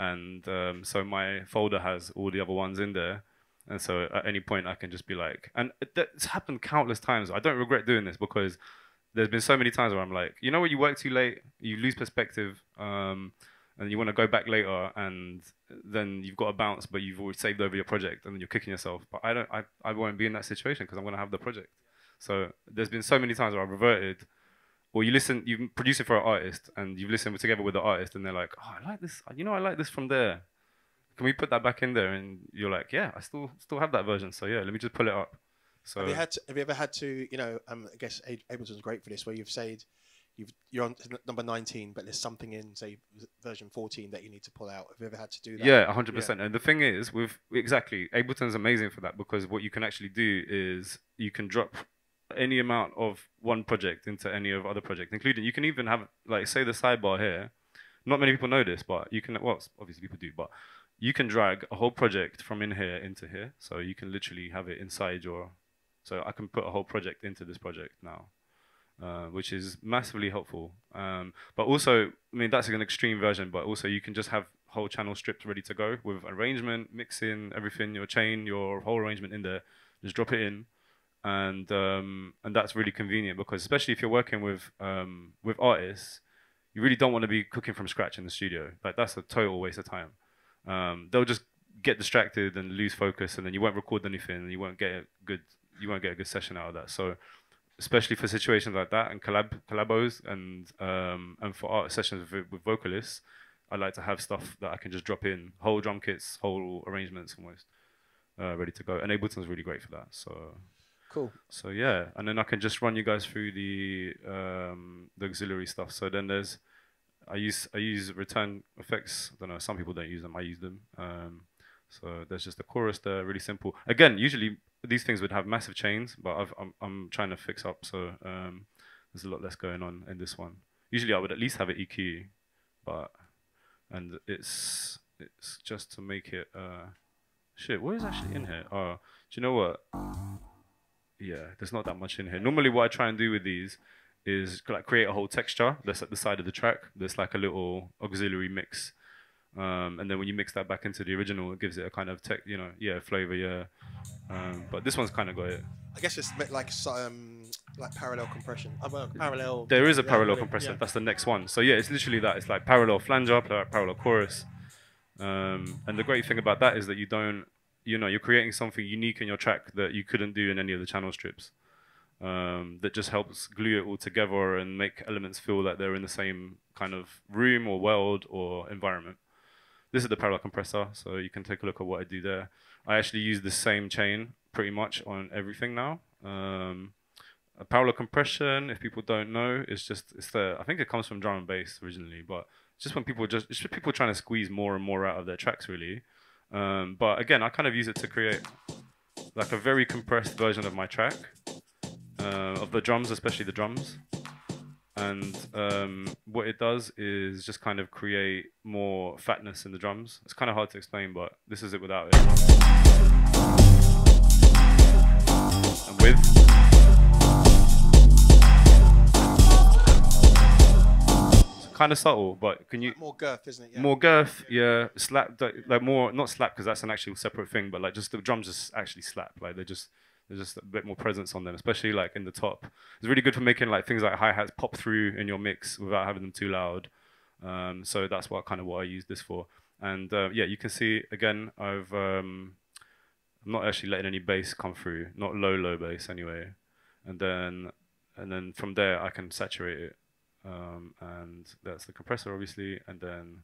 and um, so my folder has all the other ones in there. And so at any point I can just be like, and it's happened countless times. I don't regret doing this because there's been so many times where I'm like, you know, when you work too late, you lose perspective, um, and you want to go back later, and then you've got a bounce, but you've already saved over your project, and then you're kicking yourself. But I don't, I, I won't be in that situation because I'm going to have the project. So there's been so many times where I've reverted, or you listen, you produce it for an artist, and you've listened together with the artist, and they're like, oh, I like this, you know, I like this from there. Can we put that back in there? And you're like, yeah, I still still have that version. So yeah, let me just pull it up. So Have you had? To, have you ever had to? You know, um, I guess Ableton's great for this, where you've said you've you're on number 19, but there's something in say version 14 that you need to pull out. Have you ever had to do that? Yeah, hundred percent. And the thing is, with exactly Ableton's amazing for that because what you can actually do is you can drop any amount of one project into any of other projects, including you can even have like say the sidebar here. Not many people know this, but you can. Well, obviously people do, but you can drag a whole project from in here into here. So you can literally have it inside your. So I can put a whole project into this project now. Uh, which is massively helpful. Um, but also, I mean, that's an extreme version, but also you can just have whole channel strips ready to go with arrangement, mixing, everything, your chain, your whole arrangement in there. Just drop it in, and um, and that's really convenient because especially if you're working with um, with artists, you really don't want to be cooking from scratch in the studio. Like that's a total waste of time. Um, they'll just get distracted and lose focus, and then you won't record anything, and you won't get a good you won't get a good session out of that. So especially for situations like that and collab collabos and um, and for art sessions with, with vocalists, I like to have stuff that I can just drop in whole drum kits, whole arrangements almost uh, ready to go. And Ableton's really great for that. So Cool. so yeah, and then I can just run you guys through the um, the auxiliary stuff. So then there's I use I use return effects. I don't know. Some people don't use them. I use them. Um, so there's just a chorus there, really simple. Again, usually these things would have massive chains, but I've, I'm I'm trying to fix up. So um, there's a lot less going on in this one. Usually I would at least have an EQ, but and it's it's just to make it uh, shit. What is actually in here? Oh, do you know what? Yeah, there's not that much in here. Normally, what I try and do with these is like create a whole texture that's at the side of the track. There's like a little auxiliary mix, um, and then when you mix that back into the original, it gives it a kind of tech, you know, yeah, flavor, yeah. Um, but this one's kind of got it. I guess it's like um like parallel compression. Uh, well, parallel. There is a parallel yeah, compressor. yeah. That's the next one. So yeah, it's literally that. It's like parallel flanger, par- parallel chorus. Um, and the great thing about that is that you don't, you know, you're creating something unique in your track that you couldn't do in any of the channel strips. Um, that just helps glue it all together and make elements feel like they're in the same kind of room or world or environment. This is the parallel compressor, so you can take a look at what I do there. I actually use the same chain pretty much on everything now. Um, a parallel compression, if people don't know, is just it's the I think it comes from drum and bass originally, but it's just when people just it's just people trying to squeeze more and more out of their tracks really. Um, but again, I kind of use it to create like a very compressed version of my track, uh, of the drums, especially the drums. And um, what it does is just kind of create more fatness in the drums. It's kind of hard to explain, but this is it without it. And with. Kind of subtle, but can you More girth, isn't it? Yeah. more girth? Yeah, slap like, like more not slap because that's an actual separate thing, but like just the drums just actually slap. Like they're just there's just a bit more presence on them, especially like in the top. It's really good for making like things like hi hats pop through in your mix without having them too loud. Um, so that's what kind of what I use this for. And uh, yeah, you can see again, I've um, I'm not actually letting any bass come through, not low low bass anyway. And then and then from there I can saturate it, um, and that's the compressor obviously, and then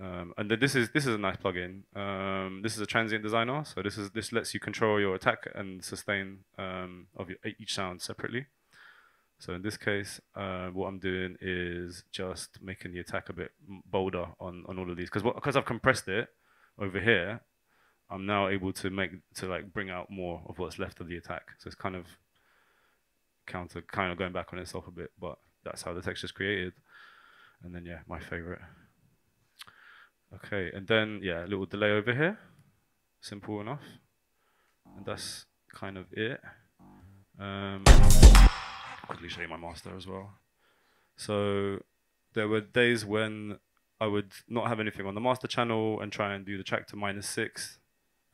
um, and then this is this is a nice plugin. Um, this is a transient designer, so this is this lets you control your attack and sustain um, of your, each sound separately. So in this case, uh, what I'm doing is just making the attack a bit bolder on, on all of these because because I've compressed it over here, I'm now able to make to like bring out more of what's left of the attack. So it's kind of counter kind of going back on itself a bit, but that's how the texture's created. And then yeah, my favorite. Okay, and then yeah, a little delay over here. Simple enough. And that's kind of it. Um, quickly show you my master as well. So there were days when I would not have anything on the master channel and try and do the track to minus six.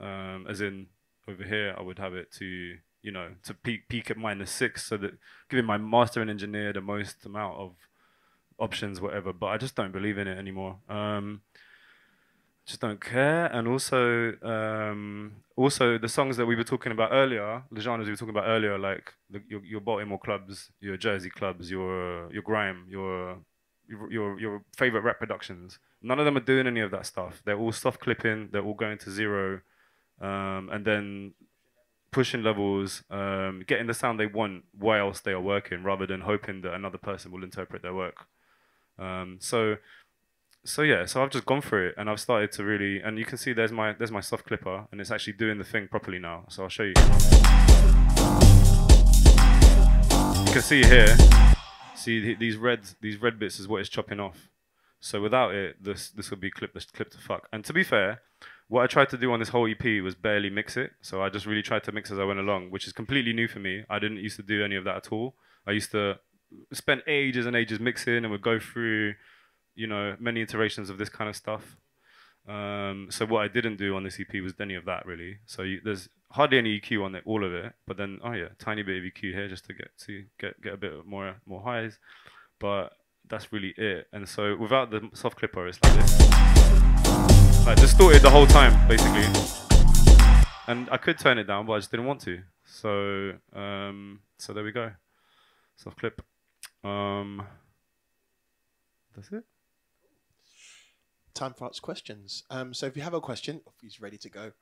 Um, as in over here, I would have it to you know to peak peak at minus six, so that giving my master and engineer the most amount of options, whatever. But I just don't believe in it anymore. Um, just don't care. And also, um, also the songs that we were talking about earlier, the genres we were talking about earlier, like the, your, your Baltimore clubs, your Jersey clubs, your your grime, your your your, favorite rap productions. None of them are doing any of that stuff. They're all soft clipping. They're all going to zero, um, and then pushing levels, um, getting the sound they want whilst they are working, rather than hoping that another person will interpret their work. Um, so so yeah, so I've just gone for it and I've started to really and you can see there's my there's my soft clipper and it's actually doing the thing properly now. So I'll show you. You can see here, see th- these red these red bits is what it's chopping off. So without it, this this would be clip this clip to fuck. And to be fair, what I tried to do on this whole EP was barely mix it. So I just really tried to mix as I went along, which is completely new for me. I didn't used to do any of that at all. I used to spend ages and ages mixing and would go through you know, many iterations of this kind of stuff. Um, so what I didn't do on this EP was any of that really. So you, there's hardly any EQ on it, all of it. But then, oh yeah, tiny bit of EQ here just to get to get get a bit more more highs. But that's really it. And so without the soft clipper, it's like this, like distorted the whole time basically. And I could turn it down, but I just didn't want to. So um, so there we go, soft clip. Um, that's it. Time for ask questions. Um, so if you have a question, oh, he's ready to go.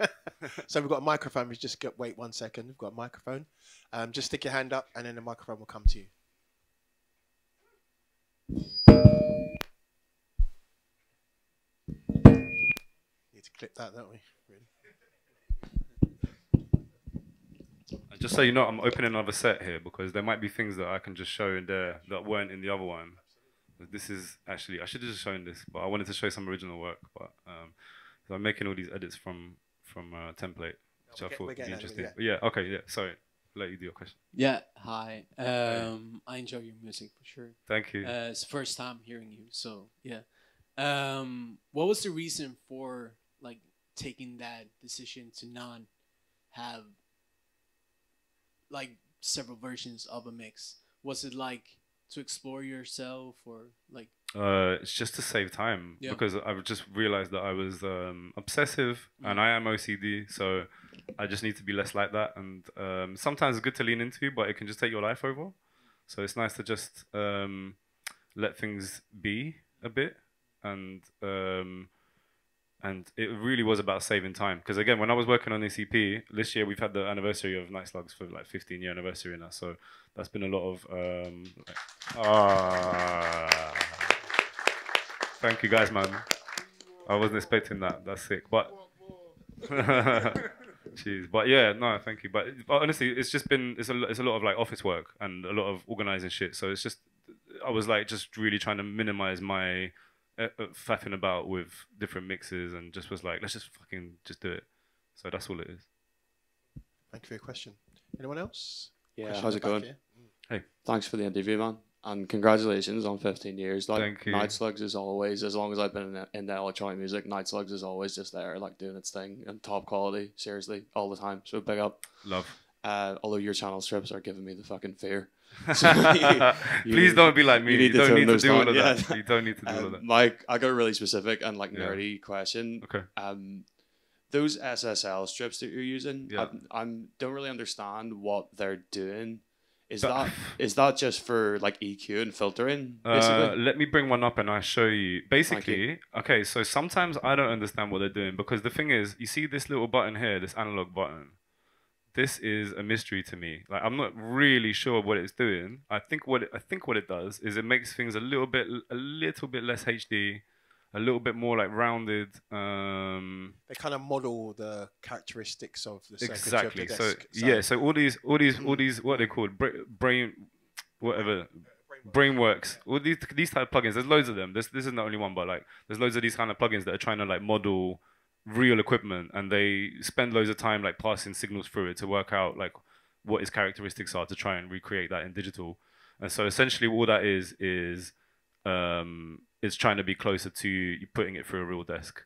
<laughs> so we've got a microphone. We just get wait one second. We've got a microphone. Um, just stick your hand up, and then the microphone will come to you. Clip that, don't we? Really? Just so you know, I'm opening another set here because there might be things that I can just show in there that weren't in the other one. But This is actually I should have just shown this, but I wanted to show some original work. But um, so I'm making all these edits from from uh, template, which we're I get- thought would be getting there, interesting. yeah. Yeah, okay, yeah. Sorry, let you do your question. Yeah, hi. Um, I enjoy your music for sure. Thank you. Uh, it's the first time hearing you, so yeah. Um, what was the reason for like taking that decision to not have like several versions of a mix? Was it like to explore yourself or like Uh, it's just to save time Yeah. because I've just realized that I was um, obsessive and I am OCD, so I just need to be less like that. And um, sometimes it's good to lean into, but it can just take your life over. So it's nice to just um, let things be a bit, and um, and it really was about saving time. Because again, when I was working on EP this year, we've had the anniversary of Night Slugs for like 15 year anniversary now. So that's been a lot of um, like, ah. Thank you guys, man. I wasn't expecting that. That's sick. But <laughs> jeez, but yeah, no, thank you. But, but honestly, it's just been it's a it's a lot of like office work and a lot of organizing shit. So it's just I was like just really trying to minimize my uh, uh, faffing about with different mixes and just was like let's just fucking just do it. So that's all it is. Thank you for your question. Anyone else? Yeah, Question how's it the back going? here. Thanks for the interview, man. And congratulations on 15 years. Like, Thank you. Night Slugs is always, as long as I've been in, the- in the electronic music, Night Slugs is always just there, like doing its thing and top quality, seriously, all the time. So big up. Love. Uh, although your channel strips are giving me the fucking fear. <laughs> Please don't be like me. you You, need to don't need to do all of yeah. that. You don't need to do all of Um, that. Mike, I got a really specific and like Yeah. nerdy question. Okay. Um, those SSL strips that you're using, Yeah. I'm don't really understand what they're doing. Is But- that is that just for like EQ and filtering? Uh, let me bring one up and I'll show you. Basically, okay, so sometimes I don't understand what they're doing because the thing is, you see this little button here, this analog button. This is a mystery to me. Like I'm not really sure what it's doing. I think what it, I think what it does is it makes things a little bit a little bit less HD, a little bit more like rounded. Um, They kind of model the characteristics of the exactly. of the So, desk. yeah, so all these all these all these what are they called Bra- brain whatever Brainworx. All these these type of plugins. There's loads of them. This this isn't the only one, but like there's loads of these kind of plugins that are trying to like model real equipment, and they spend loads of time like passing signals through it to work out like what its characteristics are to try and recreate that in digital. And so essentially, all that is is um, is trying to be closer to putting it through a real desk.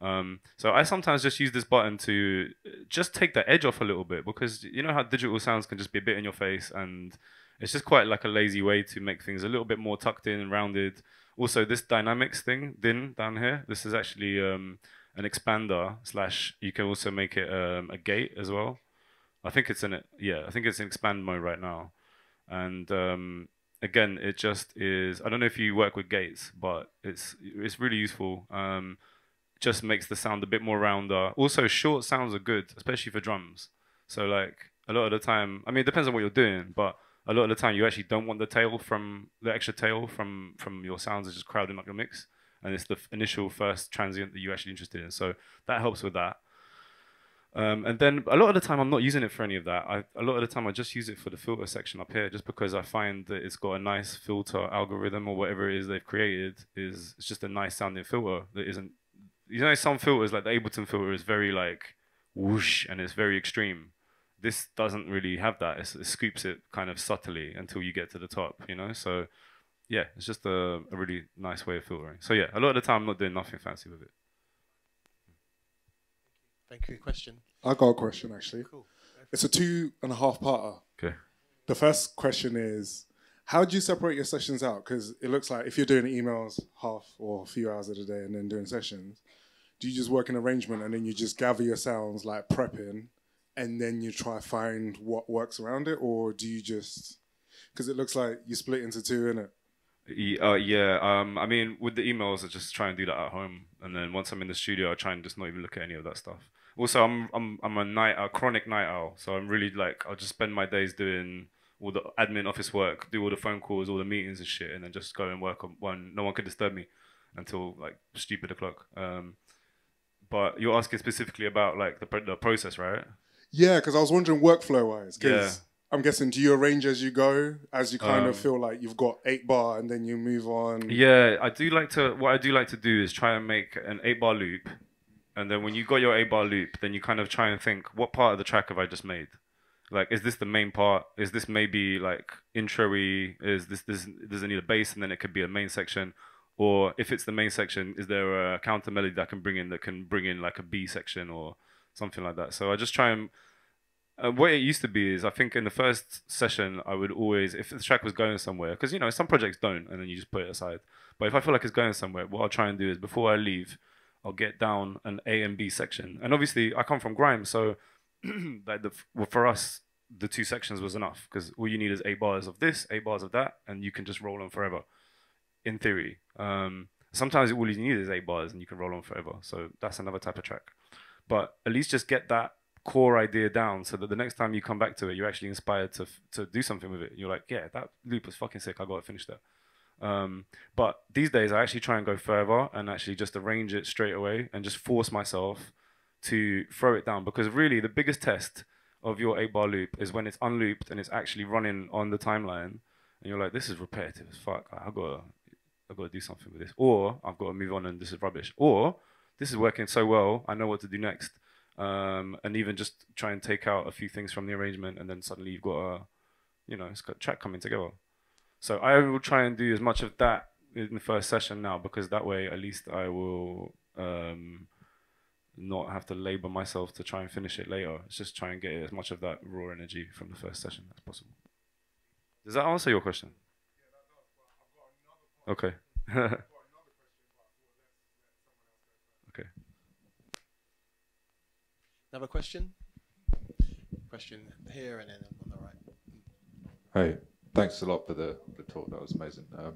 Um, so I sometimes just use this button to just take the edge off a little bit because you know how digital sounds can just be a bit in your face and it's just quite like a lazy way to make things a little bit more tucked in and rounded. Also, this dynamics thing, din down here, this is actually um, an expander slash. You can also make it um, a gate as well. I think it's in it. Yeah, I think it's in expand mode right now. And um, again, it just is. I don't know if you work with gates, but it's it's really useful. Um, just makes the sound a bit more rounder. Also, short sounds are good, especially for drums. So like a lot of the time, I mean, it depends on what you're doing, but a lot of the time you actually don't want the tail from the extra tail from from your sounds is just crowding up your mix, and it's the initial first transient that you're actually interested in. So that helps with that. Um, and then a lot of the time I'm not using it for any of that. I, a lot of the time I just use it for the filter section up here, just because I find that it's got a nice filter algorithm or whatever it is they've created. Is it's just a nice sounding filter that isn't. You know, some filters like the Ableton filter is very like whoosh and it's very extreme. This doesn't really have that. It's, it scoops it kind of subtly until you get to the top. You know, so yeah, it's just a, a really nice way of filtering. So yeah, a lot of the time I'm not doing nothing fancy with it. Thank you. Question. I got a question actually. Cool. It's a two and a half parter. Okay. The first question is, how do you separate your sessions out? Because it looks like if you're doing emails half or a few hours of the day and then doing sessions, do you just work an arrangement and then you just gather your sounds like prepping, and then you try to find what works around it, or do you just? Because it looks like you split into two, innit? Ye- Uh, yeah, um, I mean, with the emails, I just try and do that at home, and then once I'm in the studio, I try and just not even look at any of that stuff. Also, I'm I'm I'm a night a chronic night owl, so I'm really like I'll just spend my days doing all the admin office work, do all the phone calls, all the meetings and shit, and then just go and work on one. No one could disturb me until like stupid o'clock. Um, but you're asking specifically about like the the process, right? Yeah, because I was wondering workflow wise. Yeah. I'm guessing, do you arrange as you go, as you kind Um, of feel like you've got eight bar, and then you move on? Yeah, I do like to. What I do like to do is try and make an eight bar loop, and then when you got your eight bar loop, then you kind of try and think, what part of the track have I just made? Like, is this the main part? Is this maybe like intro-y? Is this this does it need a bass and then it could be a main section? Or if it's the main section, is there a counter melody that I can bring in that can bring in like a B section or something like that? So I just try and uh, what it used to be is I think in the first session I would always if the track was going somewhere because you know some projects don't and then you just put it aside. But if I feel like it's going somewhere, what I'll try and do is before I leave, I'll get down an A and B section. And obviously I come from grime, so <clears throat> like the well, for us the two sections was enough because all you need is eight bars of this, eight bars of that, and you can just roll on forever. In theory, um, sometimes all you need is eight bars and you can roll on forever. So that's another type of track. But at least just get that core idea down so that the next time you come back to it, you're actually inspired to to do something with it. You're like, yeah, that loop was fucking sick. I got to finish that. Um, but these days, I actually try and go further and actually just arrange it straight away and just force myself to throw it down because really the biggest test of your eight bar loop is when it's unlooped and it's actually running on the timeline and you're like, this is repetitive as fuck. I gotta, I gotta do something with this, or I've got to move on and this is rubbish, or this is working so well, I know what to do next um, and even just try and take out a few things from the arrangement, and then suddenly you've got a, you know, it's got a track coming together. So I will try and do as much of that in the first session now, because that way at least I will um, not have to labor myself to try and finish it later. It's just try and get as much of that raw energy from the first session as possible. Does that answer your question? Okay. okay. <laughs> Another question? Question here and then on the right. Hey, thanks a lot for the, the talk. That was amazing. Um,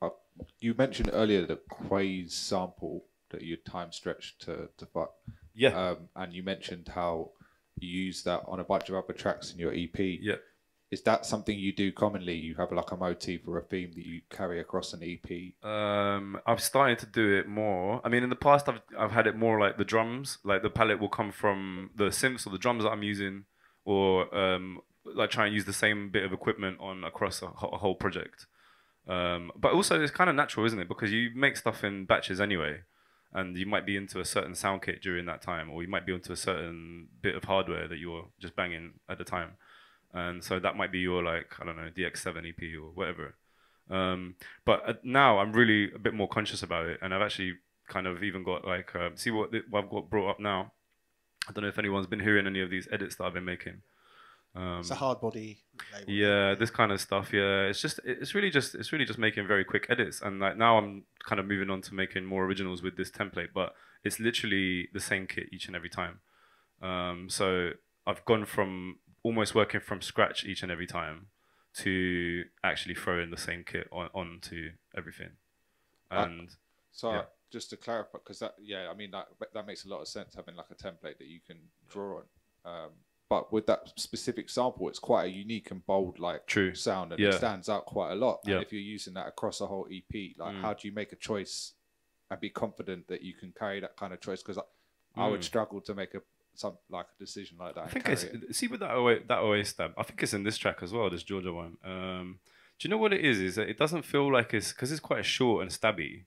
uh, you mentioned earlier the Quaze sample that you time stretched to, to fuck. Yeah. Um, and you mentioned how you use that on a bunch of other tracks in your EP. Yeah. Is that something you do commonly? You have like a motif or a theme that you carry across an EP? Um, I'm starting to do it more. I mean, in the past, I've I've had it more like the drums. Like the palette will come from the synths or the drums that I'm using, or um, like try and use the same bit of equipment on across a, a whole project. Um, but also, it's kind of natural, isn't it? Because you make stuff in batches anyway, and you might be into a certain sound kit during that time, or you might be into a certain bit of hardware that you're just banging at the time, and so that might be your like I don't know DX7 EP or whatever. Um, but uh, now I'm really a bit more conscious about it, and I've actually kind of even got like uh, see what, what I've got brought up now. I don't know if anyone's been hearing any of these edits that I've been making. Um, It's a hard body label. yeah, this kind of stuff. Yeah, it's just it's really just it's really just making very quick edits, and like now I'm kind of moving on to making more originals with this template, but it's literally the same kit each and every time. Um, so I've gone from almost working from scratch each and every time to actually throw in the same kit on onto everything, Uh, and So Yeah. just to clarify, because that yeah, I mean that that makes a lot of sense having like a template that you can draw on. Um, but with that specific sample, it's quite a unique and bold like True. sound, and Yeah. it stands out quite a lot. Yeah. And if you're using that across a whole EP, like Mm. how do you make a choice and be confident that you can carry that kind of choice? Because I, I would Mm. struggle to make a some like a decision like that. I think it's it. see with that OA, that OA stab. I think it's in this track as well, this Georgia one. Um, do you know what it is? Is that it doesn't feel like it's because it's quite short and stabby.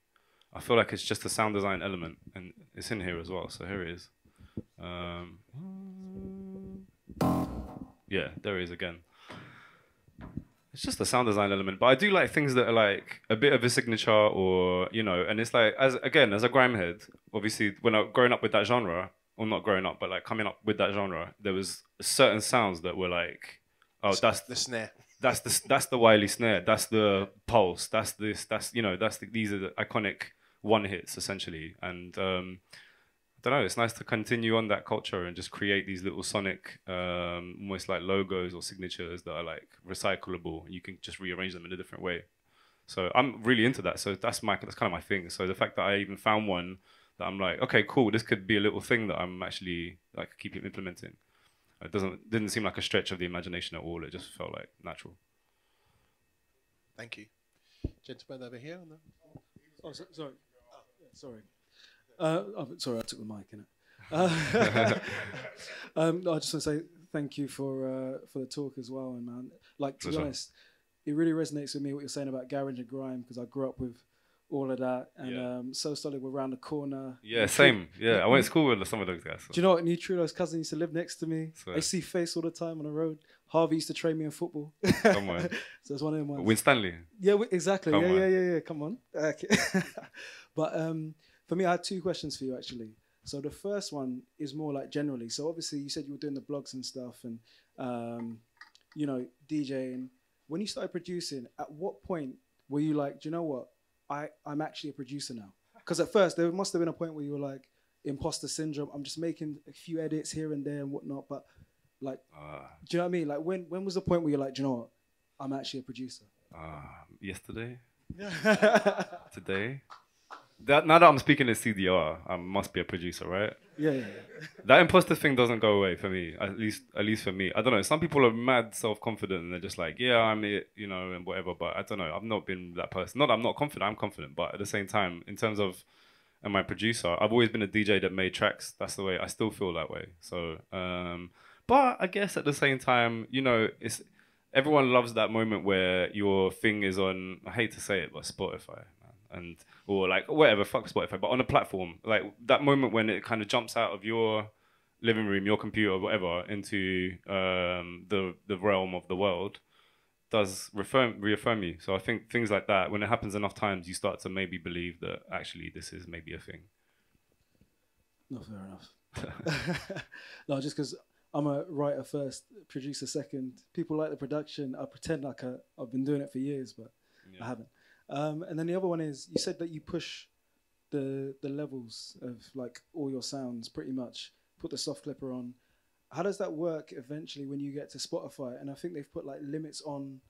I feel like it's just a sound design element, and it's in here as well. So here it is. Um, yeah, there it is again. It's just a sound design element, but I do like things that are like a bit of a signature, or you know, and it's like as again as a grime head. Obviously, when I growing up with that genre, or not growing up, but like coming up with that genre, there was certain sounds that were like, oh, that's the snare. that's the that's the Wiley snare, that's the pulse, that's this, that's you know, that's the, these are the iconic one hits essentially, and um, I don't know, it's nice to continue on that culture and just create these little sonic, um, almost like logos or signatures that are like recyclable, and you can just rearrange them in a different way. So I'm really into that. So that's my that's kind of my thing. So the fact that I even found one that I'm like, okay, cool, this could be a little thing that I'm actually like keep implementing. It doesn't didn't seem like a stretch of the imagination at all. It just felt like natural. Thank you. Gentleman over here. On the... Oh, so, sorry. Yeah, sorry. Uh, oh, sorry, I took the mic in it. Uh, <laughs> um, no, I just want to say thank you for uh, for the talk as well. And man, like to be honest, it really resonates with me what you're saying about garage and grime because I grew up with all of that, and Yeah. um, so solid. We're around the corner. Yeah, same. Yeah, I went to school with some of those guys. so- Do you know what? Neutrino's cousin used to live next to me. Swear. I see face all the time on the road. Harvey used to train me in football. Come on. <laughs> so it's one of them ones. Winstanley. Yeah, exactly. Come yeah, on. yeah, yeah, yeah. Come on. Okay. <laughs> but um, for me, I had two questions for you actually. So the first one is more like generally. So obviously, you said you were doing the blogs and stuff, and um, you know, DJing. When you started producing, at what point were you like, do you know what? I I'm actually a producer now. Because at first, there must have been a point where you were like, imposter syndrome. I'm just making a few edits here and there and whatnot. But like, Uh, do you know what I mean? Like, when when was the point where you're like, do you know what? I'm actually a producer. uh, yesterday, <laughs> today. That now that I'm speaking as CDR, I must be a producer, right? Yeah, yeah, yeah. That imposter thing doesn't go away for me. At least, at least for me. I don't know. Some people are mad self-confident and they're just like, yeah, I'm it, you know, and whatever. But I don't know. I've not been that person. Not, that I'm not confident. I'm confident, but at the same time, in terms of am I a producer, I've always been a DJ that made tracks. That's the way. I still feel that way. So, um, but I guess at the same time, you know, it's everyone loves that moment where your thing is on. I hate to say it, but Spotify, man, and or like whatever, fuck Spotify, but on a platform, like that moment when it kind of jumps out of your living room, your computer, whatever, into um, the the realm of the world, does reaffirm reaffirm you. So I think things like that, when it happens enough times, you start to maybe believe that actually this is maybe a thing. No, fair enough. <laughs> no, just because I'm a writer first, producer second. People like the production. I pretend like I, I've been doing it for years, but I haven't. Um, and then the other one is you said that you push the the levels of like all your sounds pretty much. Put the soft clipper on. How does that work eventually when you get to Spotify? And I think they've put like limits on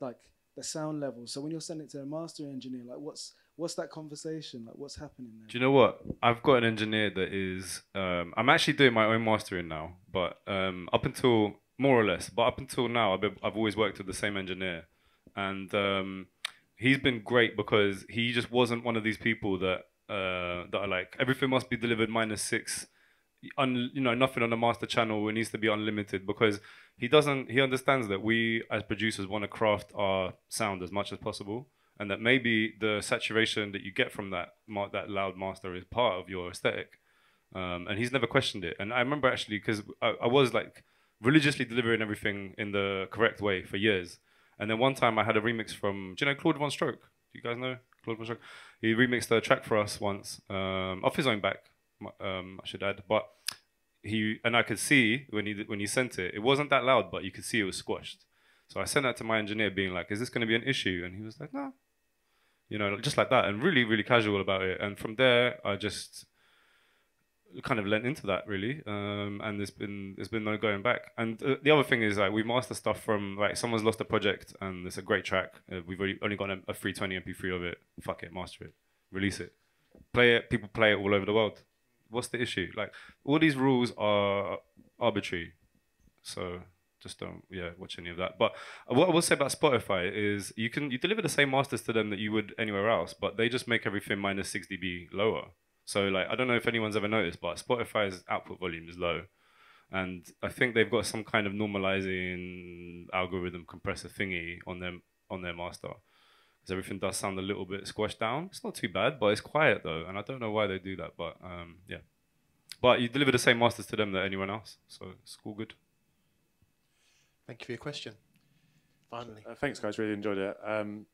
like the sound levels. So when you're sending it to a master engineer, like what's what's that conversation? Like what's happening there? Do you know what? I've got an engineer that is. Um, I'm actually doing my own mastering now, but um, up until more or less, but up until now, I've, been, I've always worked with the same engineer, and um, he's been great because he just wasn't one of these people that uh, that are like everything must be delivered minus six un, you know nothing on the master channel. It needs to be unlimited because he doesn't. He understands that we as producers want to craft our sound as much as possible, and that maybe the saturation that you get from that that loud master is part of your aesthetic. Um, and he's never questioned it. And I remember actually because I, I was like religiously delivering everything in the correct way for years. And then one time I had a remix from, do you know Claude VonStroke? Do you guys know Claude VonStroke? He remixed a track for us once, um, off his own back, um, I should add. But he and I could see when he when he sent it, it wasn't that loud, but you could see it was squashed. So I sent that to my engineer, being like, "Is this going to be an issue?" And he was like, "No," you know, just like that, and really, really casual about it. And from there, I just kind of lent into that really, um, and there's been there's been no going back. And uh, the other thing is like we master stuff from like someone's lost a project and it's a great track. Uh, we've already, only got a, a 320 MP3 of it. Fuck it, master it, release it, play it. People play it all over the world. What's the issue? Like all these rules are arbitrary, so just don't yeah watch any of that. But what I will say about Spotify is you can you deliver the same masters to them that you would anywhere else, but they just make everything minus 6 dB lower. So like I don't know if anyone's ever noticed, but Spotify's output volume is low. And I think they've got some kind of normalizing algorithm compressor thingy on them on their master. Because everything does sound a little bit squashed down. It's not too bad, but it's quiet though, and I don't know why they do that, but um, yeah. But you deliver the same masters to them that anyone else, so it's all good. Thank you for your question. Finally. Uh, thanks, guys. Really enjoyed it. Um,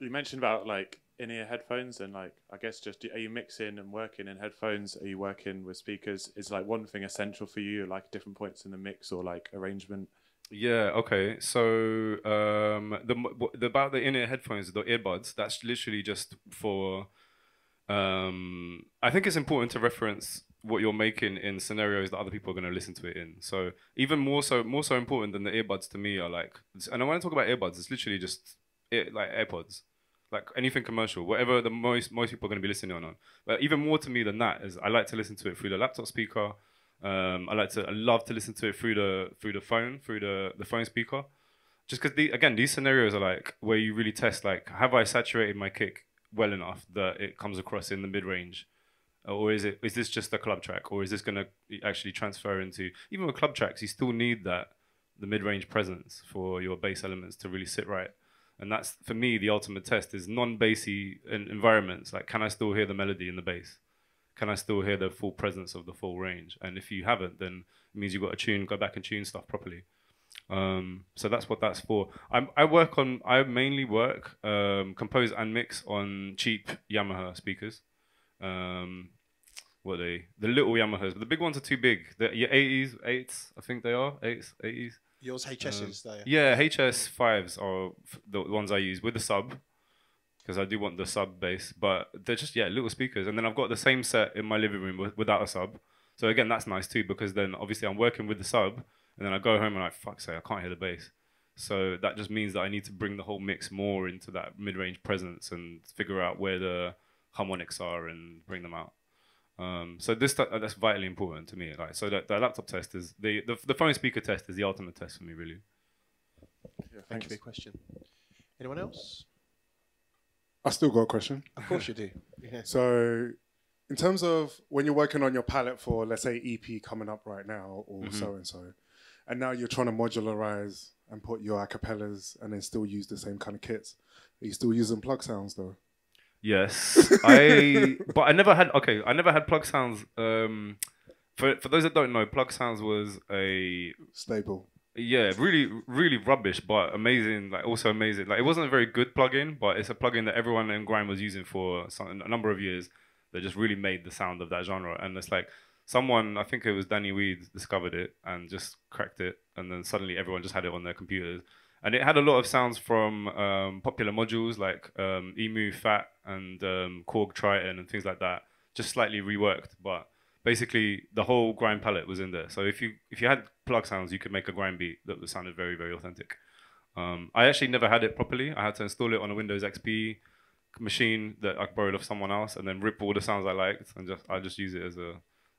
you mentioned about like in-ear headphones and like I guess just are you mixing and working in headphones? Are you working with speakers? Is like one thing essential for you, like different points in the mix or like arrangement? Yeah. Okay. So um, the, the about the in-ear headphones, the earbuds, that's literally just for. Um, I think it's important to reference what you're making in scenarios that other people are going to listen to it in. So even more so, more so important than the earbuds to me are like, and I talk about earbuds, it's literally just ear, like AirPods, like anything commercial, whatever the most most people are going to be listening on. But even more to me than that is I like to listen to it through the laptop speaker. Um, I like to, I love to listen to it through the through the phone, through the the phone speaker. Just because the, again, these scenarios are like where you really test like, have I saturated my kick well enough that it comes across in the mid range, or is it is this just a club track, or is this going to actually transfer into even with club tracks? You still need that the mid range presence for your bass elements to really sit right. And that's for me the ultimate test is non-bassy environments. Like, can I still hear the melody in the bass? Can I still hear the full presence of the full range? And if you haven't, then it means you've got to tune, go back and tune stuff properly. Um, so that's what that's for. I, I work on, I mainly work, um, compose and mix on cheap Yamaha speakers. Um, what are they? The little Yamahas, but the big ones are too big. The your 80s, 8s, I think they are, 8s, 80s. Yours HSs, um, they Yeah, HS fives are the ones I use with the sub because I do want the sub bass, but they're just yeah little speakers. And then I've got the same set in my living room with, without a sub. So again, that's nice too because then obviously I'm working with the sub, and then I go home and I fuck say I can't hear the bass. So that just means that I need to bring the whole mix more into that mid-range presence and figure out where the harmonics are and bring them out. Um, so this th- that's vitally important to me. Like so, that the laptop test is the, the the phone speaker test is the ultimate test for me, really. Yeah, Thank you for your question. Anyone else? I still got a question. Of course you do. <laughs> Yeah. So, in terms of when you're working on your palette for, let's say, EP coming up right now, or Mhm. so and so, and now you're trying to modularize and put your acapellas and then still use the same kind of kits, are you still using plug sounds though? Yes, <laughs> I. But I never had. Okay, I never had plug sounds. Um, for for those that don't know, plug sounds was a staple. yeah, really really rubbish, but amazing. Like also amazing. Like it wasn't a very good plugin, but it's a plugin that everyone in grime was using for some, a number of years. That just really made the sound of that genre, and it's like someone I think it was Danny Weed discovered it and just cracked it, and then suddenly everyone just had it on their computers. And it had a lot of sounds from um, popular modules like um, Emu, Fat, and um, Korg Triton and things like that, just slightly reworked. But basically, the whole grime palette was in there. So if you if you had plug sounds, you could make a grime beat that sounded very very authentic. Um, I actually never had it properly. I had to install it on a Windows XP machine that I borrowed off someone else, and then rip all the sounds I liked, and just I just use it as a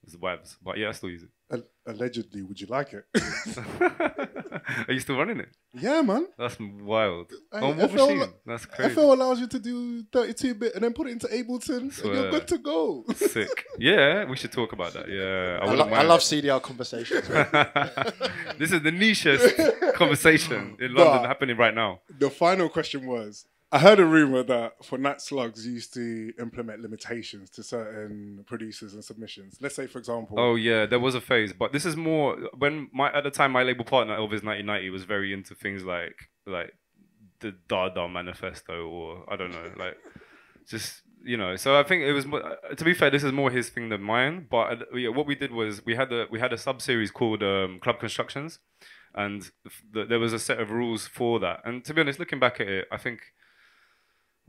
as the webs. But yeah, I still use it. Al- allegedly, would you like it? <laughs> Are you still running it? Yeah, man. That's wild. Hey, On what FL machine? That's crazy. FL allows you to do 32 bit and then put it into Ableton, and you're good to go. Sick. Yeah, we should talk about that. Yeah, I, I, lo- I love. CDR conversations. <laughs> this is the nichest conversation <laughs> in London But- happening right now. the final question was I heard a rumor that for Night Slugs you used to implement limitations to certain producers and submissions. Let's say, for example, Oh yeah, there was a phase, but this is more when my at the time my label partner L-Vis 1990 was very into things like like the Dada Manifesto or I don't know, like just you know. So I think it was to be fair, this is more his thing than mine. But uh, yeah, what we did was we had a we had a sub series called um, Club Constructions, and the, there was a set of rules for that. And to be honest, looking back at it, I think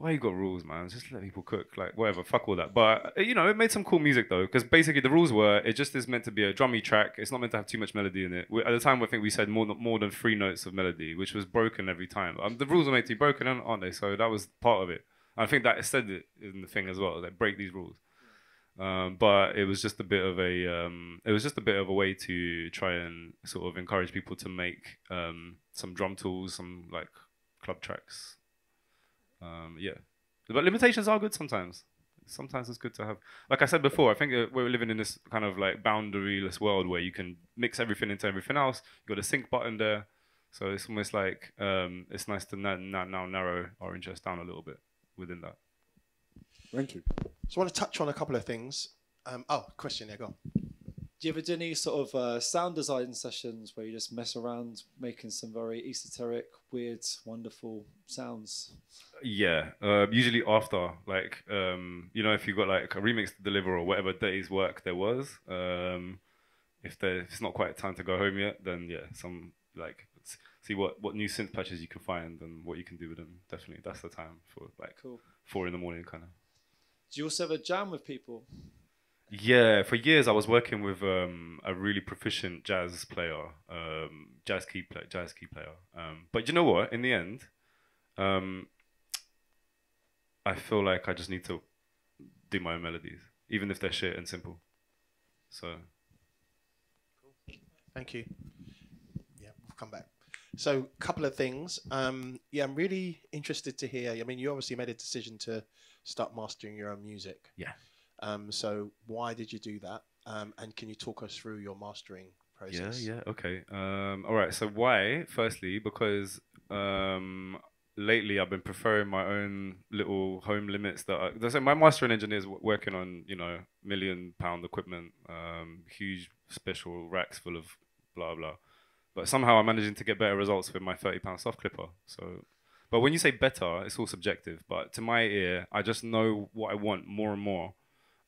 why you got rules, man? Just let people cook, like whatever. Fuck all that. But uh, you know, it made some cool music though, because basically the rules were it just is meant to be a drummy track. It's not meant to have too much melody in it. We, at the time, I think we said more than more than three notes of melody, which was broken every time. Um, the rules are meant to be broken, aren't they? So that was part of it. I think that said it in the thing as well. Like break these rules. Um, but it was just a bit of a um, it was just a bit of a way to try and sort of encourage people to make um, some drum tools, some like club tracks. Um, yeah, but limitations are good sometimes. Sometimes it's good to have. Like I said before, I think uh, we're living in this kind of like boundaryless world where you can mix everything into everything else. You got a sync button there, so it's almost like um, it's nice to na- na- now narrow our interest down a little bit within that. thank you. So I want to touch on a couple of things. Um, oh, question there, go on. Do you ever do any sort of uh, sound design sessions where you just mess around making some very esoteric, weird, wonderful sounds? Yeah, uh, usually after, like, um, you know, if you've got like a remix to deliver or whatever day's work there was, um, if there, if it's not quite time to go home yet, then yeah, some like see what what new synth patches you can find and what you can do with them. Definitely, that's the time for like Cool. four in the morning kind of. Do you also ever jam with people? Yeah, for years I was working with um, a really proficient jazz player, um, jazz key play, jazz key player. Um, but you know what? In the end, um, I feel like I just need to do my own melodies, even if they're shit and simple. So Thank you. Yeah, we'll come back. So, a couple of things. Um, yeah, I'm really interested to hear. I mean, you obviously made a decision to start mastering your own music. Yeah. Um, so, why did you do that? Um, and can you talk us through your mastering process? Yeah, yeah, okay. Um, all right. So why? Firstly, because um, lately I've been preferring my own little home limits. That I, that's- my mastering engineer is working on, you know, million pound equipment, um, huge special racks full of blah blah. But somehow I'm managing to get better results with my thirty pound soft clipper. So, but when you say better, it's all subjective. But to my ear, I just know what I want more and more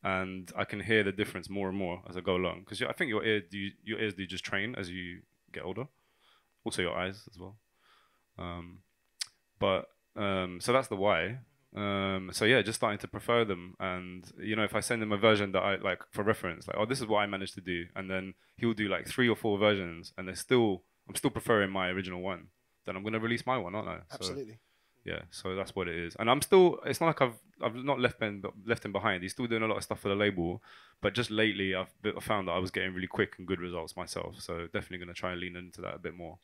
and I can hear the difference more and more as I go along. Because I think your ear, do you, your ears do just train as you get older. Also your eyes as well. Um, but um, so that's the why. Um, so yeah, just starting to prefer them, and you know, if I send him a version that I like for reference, like oh, this is what I managed to do, and then he'll do like three or four versions, and they're still, I'm still preferring my original one. Then I'm gonna release my one, aren't I? So- Absolutely. Yeah, so that's what it is. And I'm still. It's not like I've I've not left him left him behind. He's still doing a lot of stuff for the label, but just lately I've found that I was getting really quick and good results myself. So definitely going to try and lean into that a bit more.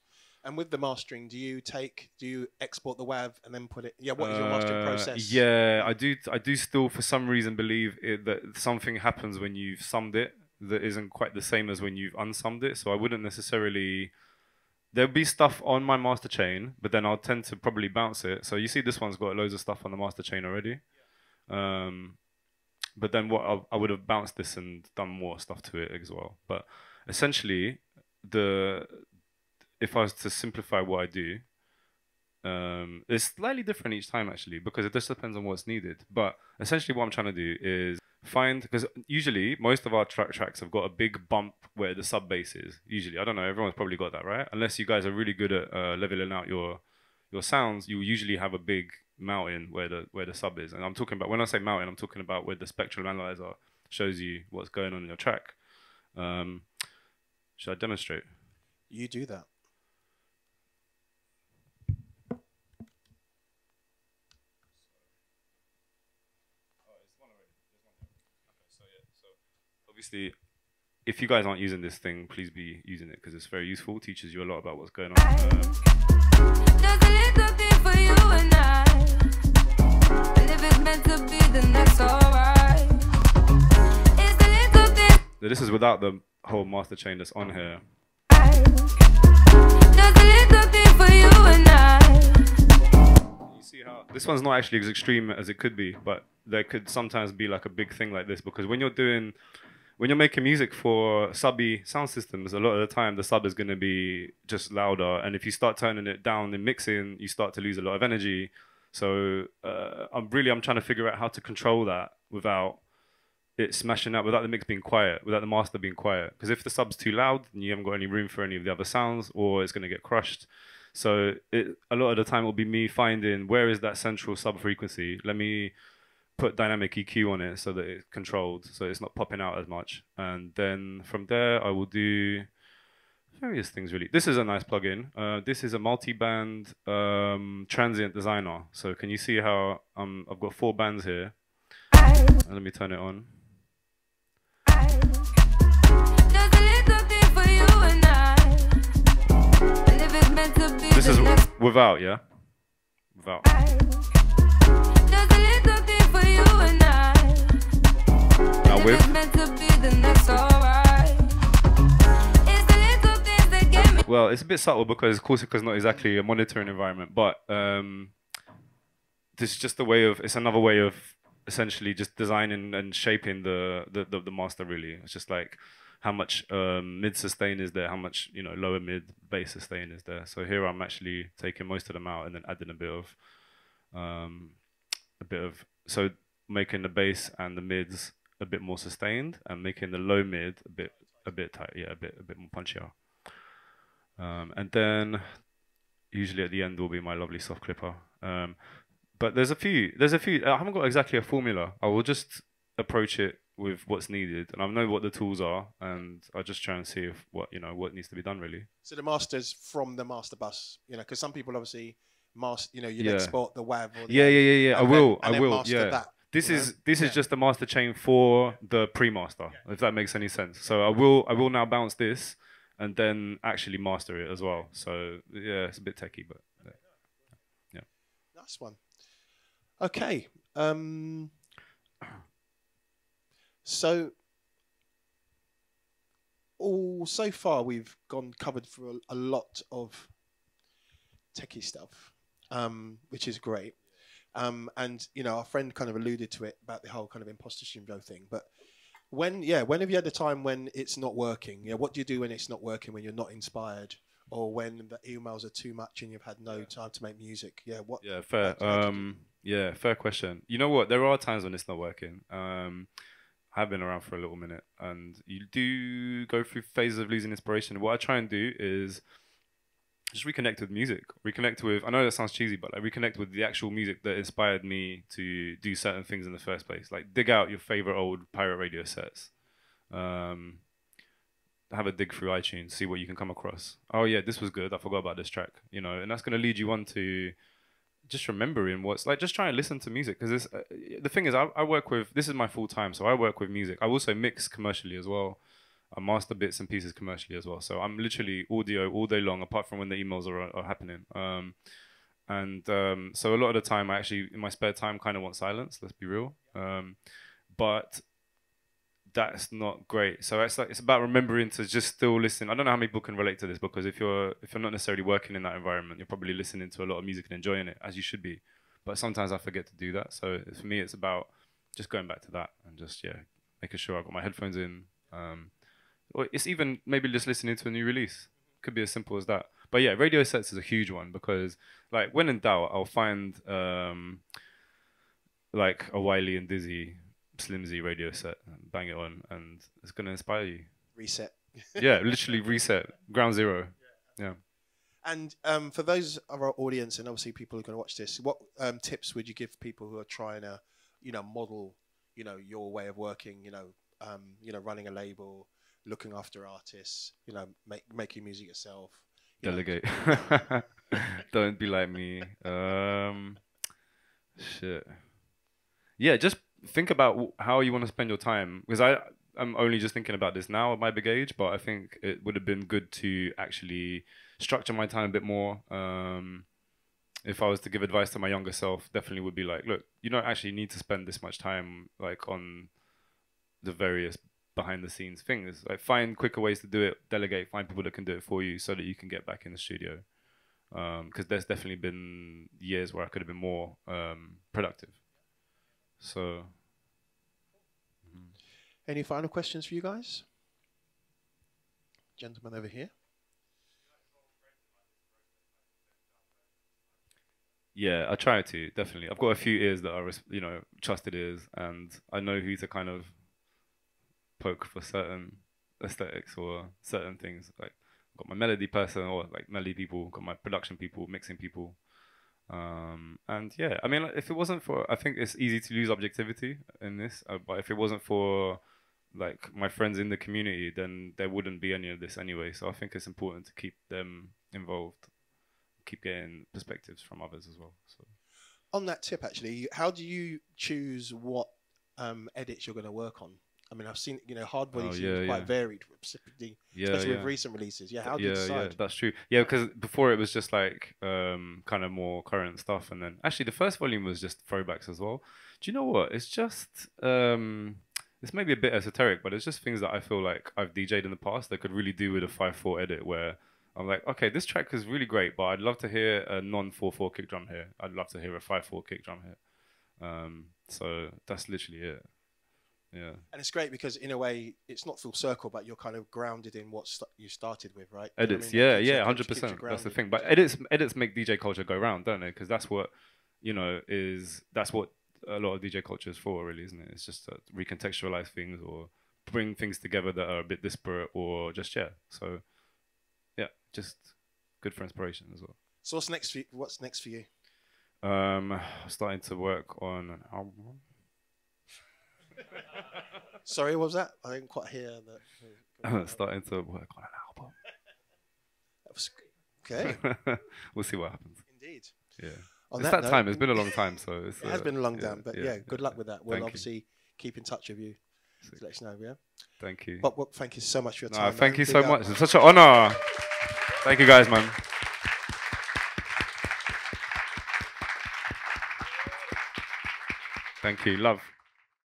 And with the mastering, do you take, do you export the WAV and then put it? Yeah, what is your mastering Uh, process? Yeah, I do. I do still, for some reason, believe it, that something happens when you've summed it that isn't quite the same as when you've unsummed it. So I wouldn't necessarily. There'll be stuff on my master chain, but then I'll tend to probably bounce it. So you see, this one's got loads of stuff on the master chain already. Um, but then what I, I would have bounced this and done more stuff to it as well. But essentially, the if I was to simplify what I do, um, it's slightly different each time actually because it just depends on what's needed. But essentially, what I'm trying to do is find because usually most of our track tracks have got a big bump where the sub bass is. Usually, I don't know. Everyone's probably got that, right? Unless you guys are really good at uh, leveling out your your sounds, you usually have a big mountain where the where the sub is. And I'm talking about when I say mountain, I'm talking about where the spectral analyzer shows you what's going on in your track. Um, should I demonstrate? You do that. Obviously if you guys aren't using this thing, please be using it because it's very useful. Teaches you a lot about what's going on. There's a little thing for you and I. And if it's meant to be, then that's alright. It's the little thing. this is without the whole master chain that's on here. There's a little thing for you and I. You see how this one's not actually as extreme as it could be, but there could sometimes be like a big thing like this because when you're doing, when you're making music for subby sound systems, a lot of the time the sub is going to be just louder, and if you start turning it down in mixing, you start to lose a lot of energy. So uh, I'm really I'm trying to figure out how to control that without it smashing up, without the mix being quiet, without the master being quiet. Because if the sub's too loud, then you haven't got any room for any of the other sounds, or it's going to get crushed. So it, a lot of the time it'll be me finding where is that central sub frequency. Let me put dynamic EQ on it so that it's controlled, so it's not popping out as much. And then from there, I will do various things really. This is a nice plugin. Uh, this is a multi-band um, transient designer. So can you see how um, I've got four bands here? And let me turn it on. There's a little thing for you and I. And if it's meant to be, This is without, yeah, without. Me. Well, it's a bit subtle because Corsica's not exactly a monitoring environment, but um, this is just a way of it's another way of essentially just designing and shaping the the, the, the master. Really, it's just like how much um, mid sustain is there, how much you know lower mid bass sustain is there. So here I'm actually taking most of them out and then adding a bit of um, a bit of so making the bass and the mids a bit more sustained and making the low mid a bit a bit tight, yeah, a bit a bit more punchier. Um, and then usually at the end will be my lovely soft clipper. Um, but there's a few. There's a few. I haven't got exactly a formula. I will just approach it with what's needed, and I know what the tools are, and I just try and see if what you know what needs to be done really. So the masters from the master bus, you know, because some people obviously master, you know, you Yeah. export the WAV or the Yeah, yeah, yeah, yeah. I will. I will. master Yeah. that, This you is this is just the master chain for the pre-master, if that makes any sense. So I will I will now bounce this and then actually master it as well. So yeah, it's a bit techie, but uh, yeah. Nice one. Okay. Um, so, all so far we've gone covered for a, a lot of techie stuff, um, which is great. Um, and you know, our friend kind of alluded to it about the whole kind of imposter syndrome thing. But when, yeah, when have you had a time when it's not working? Yeah, what do you do when it's not working? When you're not inspired, or when the emails are too much and you've had no time to make music? Yeah, what? Yeah, fair. how do you do Um, yeah, fair question. You know what? There are times when it's not working. Um, I've been around for a little minute, and you do go through phases of losing inspiration. What I try and do is just reconnect with music. Reconnect with. I know that sounds cheesy, but like reconnect with the actual music that inspired me to do certain things in the first place. Like dig out your favorite old pirate radio sets. Um, have a dig through iTunes, see what you can come across. Oh yeah, this was good. I forgot about this track. You know, and that's going to lead you on to just remembering what's like. Just try and listen to music because uh, the thing is, I, I work with. This is my full time, so I work with music. I also mix commercially as well. I master bits and pieces commercially as well. So I'm literally audio all day long, apart from when the emails are, are happening. Um, and um, so a lot of the time, I actually in my spare time kind of want silence. Let's be real. Um, but that's not great. So it's like it's about remembering to just still listen. I don't know how many people can relate to this because if you're if you're not necessarily working in that environment, you're probably listening to a lot of music and enjoying it as you should be. But sometimes I forget to do that. So for me, it's about just going back to that and just yeah, making sure I've got my headphones in. Um, or it's even maybe just listening to a new release. Could be as simple as that. But yeah, radio sets is a huge one because like when in doubt, I'll find um, like a Wiley and Dizzee Slimzee radio set, and bang it on, and it's gonna inspire you. Reset. yeah, <laughs> literally reset, ground zero. Yeah. And um, for those of our audience, and obviously people who are going to watch this, what um, tips would you give people who are trying to, you know, model, you know, your way of working, you know, um, you know, running a label, looking after artists, you know, make, making music yourself. you? Delegate. <laughs> Don't be like me. Um, shit. Yeah, just think about how you want to spend your time. Because I, I'm only just thinking about this now at my big age, but I think it would have been good to actually structure my time a bit more. Um, if I was to give advice to my younger self, definitely would be like, look, you don't actually need to spend this much time like on the various behind the scenes things. Like find quicker ways to do it, delegate, find people that can do it for you, so that you can get back in the studio. Because there's definitely been years where I could have been more um, productive. So Any final questions for you guys? Gentleman over here. Yeah, I try to definitely. I've got a few ears that are, you know, trusted ears, and I know who to kind of poke for certain aesthetics or certain things. Like, got my melody person or like melody people, got my production people, mixing people, um, and yeah. I mean, like, if it wasn't for, I think it's easy to lose objectivity in this, uh, but if it wasn't for like my friends in the community, then there wouldn't be any of this anyway. So I think it's important to keep them involved, keep getting perspectives from others as well. So. On that tip, actually, how do you choose what um, edits you're going to work on? I mean, I've seen you know hard body Oh, seems yeah, quite yeah. varied, especially yeah. with recent releases. Yeah, how do you decide? yeah, that's true. Yeah, because before it was just like um, kind of more current stuff, and then actually the first volume was just throwbacks as well. Do you know what? It's just um, it's maybe a bit esoteric, but it's just things that I feel like I've DJ'd in the past that could really do with a five four edit where. I'm like, okay, this track is really great, but I'd love to hear a non four four kick drum here. I'd love to hear a five four kick drum here. Um, so that's literally it. Yeah. And it's great because in a way, it's not full circle, but you're kind of grounded in what st- you started with, right? You know I edits mean? Yeah yeah hundred percent that's the thing but edits edits make dj culture go round don't they because that's what you know is that's what a lot of dj culture is for really isn't it it's just to recontextualize things or bring things together that are a bit disparate or just yeah so yeah just good for inspiration as well So what's next for you? What's next for you? um starting to work on an album <laughs> Sorry, what was that? I didn't quite hear that. <laughs> starting to work on an album That was okay. <laughs> we'll see what happens Indeed. yeah On it's that that, note- time it's been a long time so it's, It has uh, been a long yeah, time, but yeah, good luck with that. We'll Thank you. obviously keep in touch with you to let you know. Yeah. Thank you. But well, thank you so much for your No, time. thank man. you Big so up. much. It's such an honor. Thank you guys, man. Thank you. Love.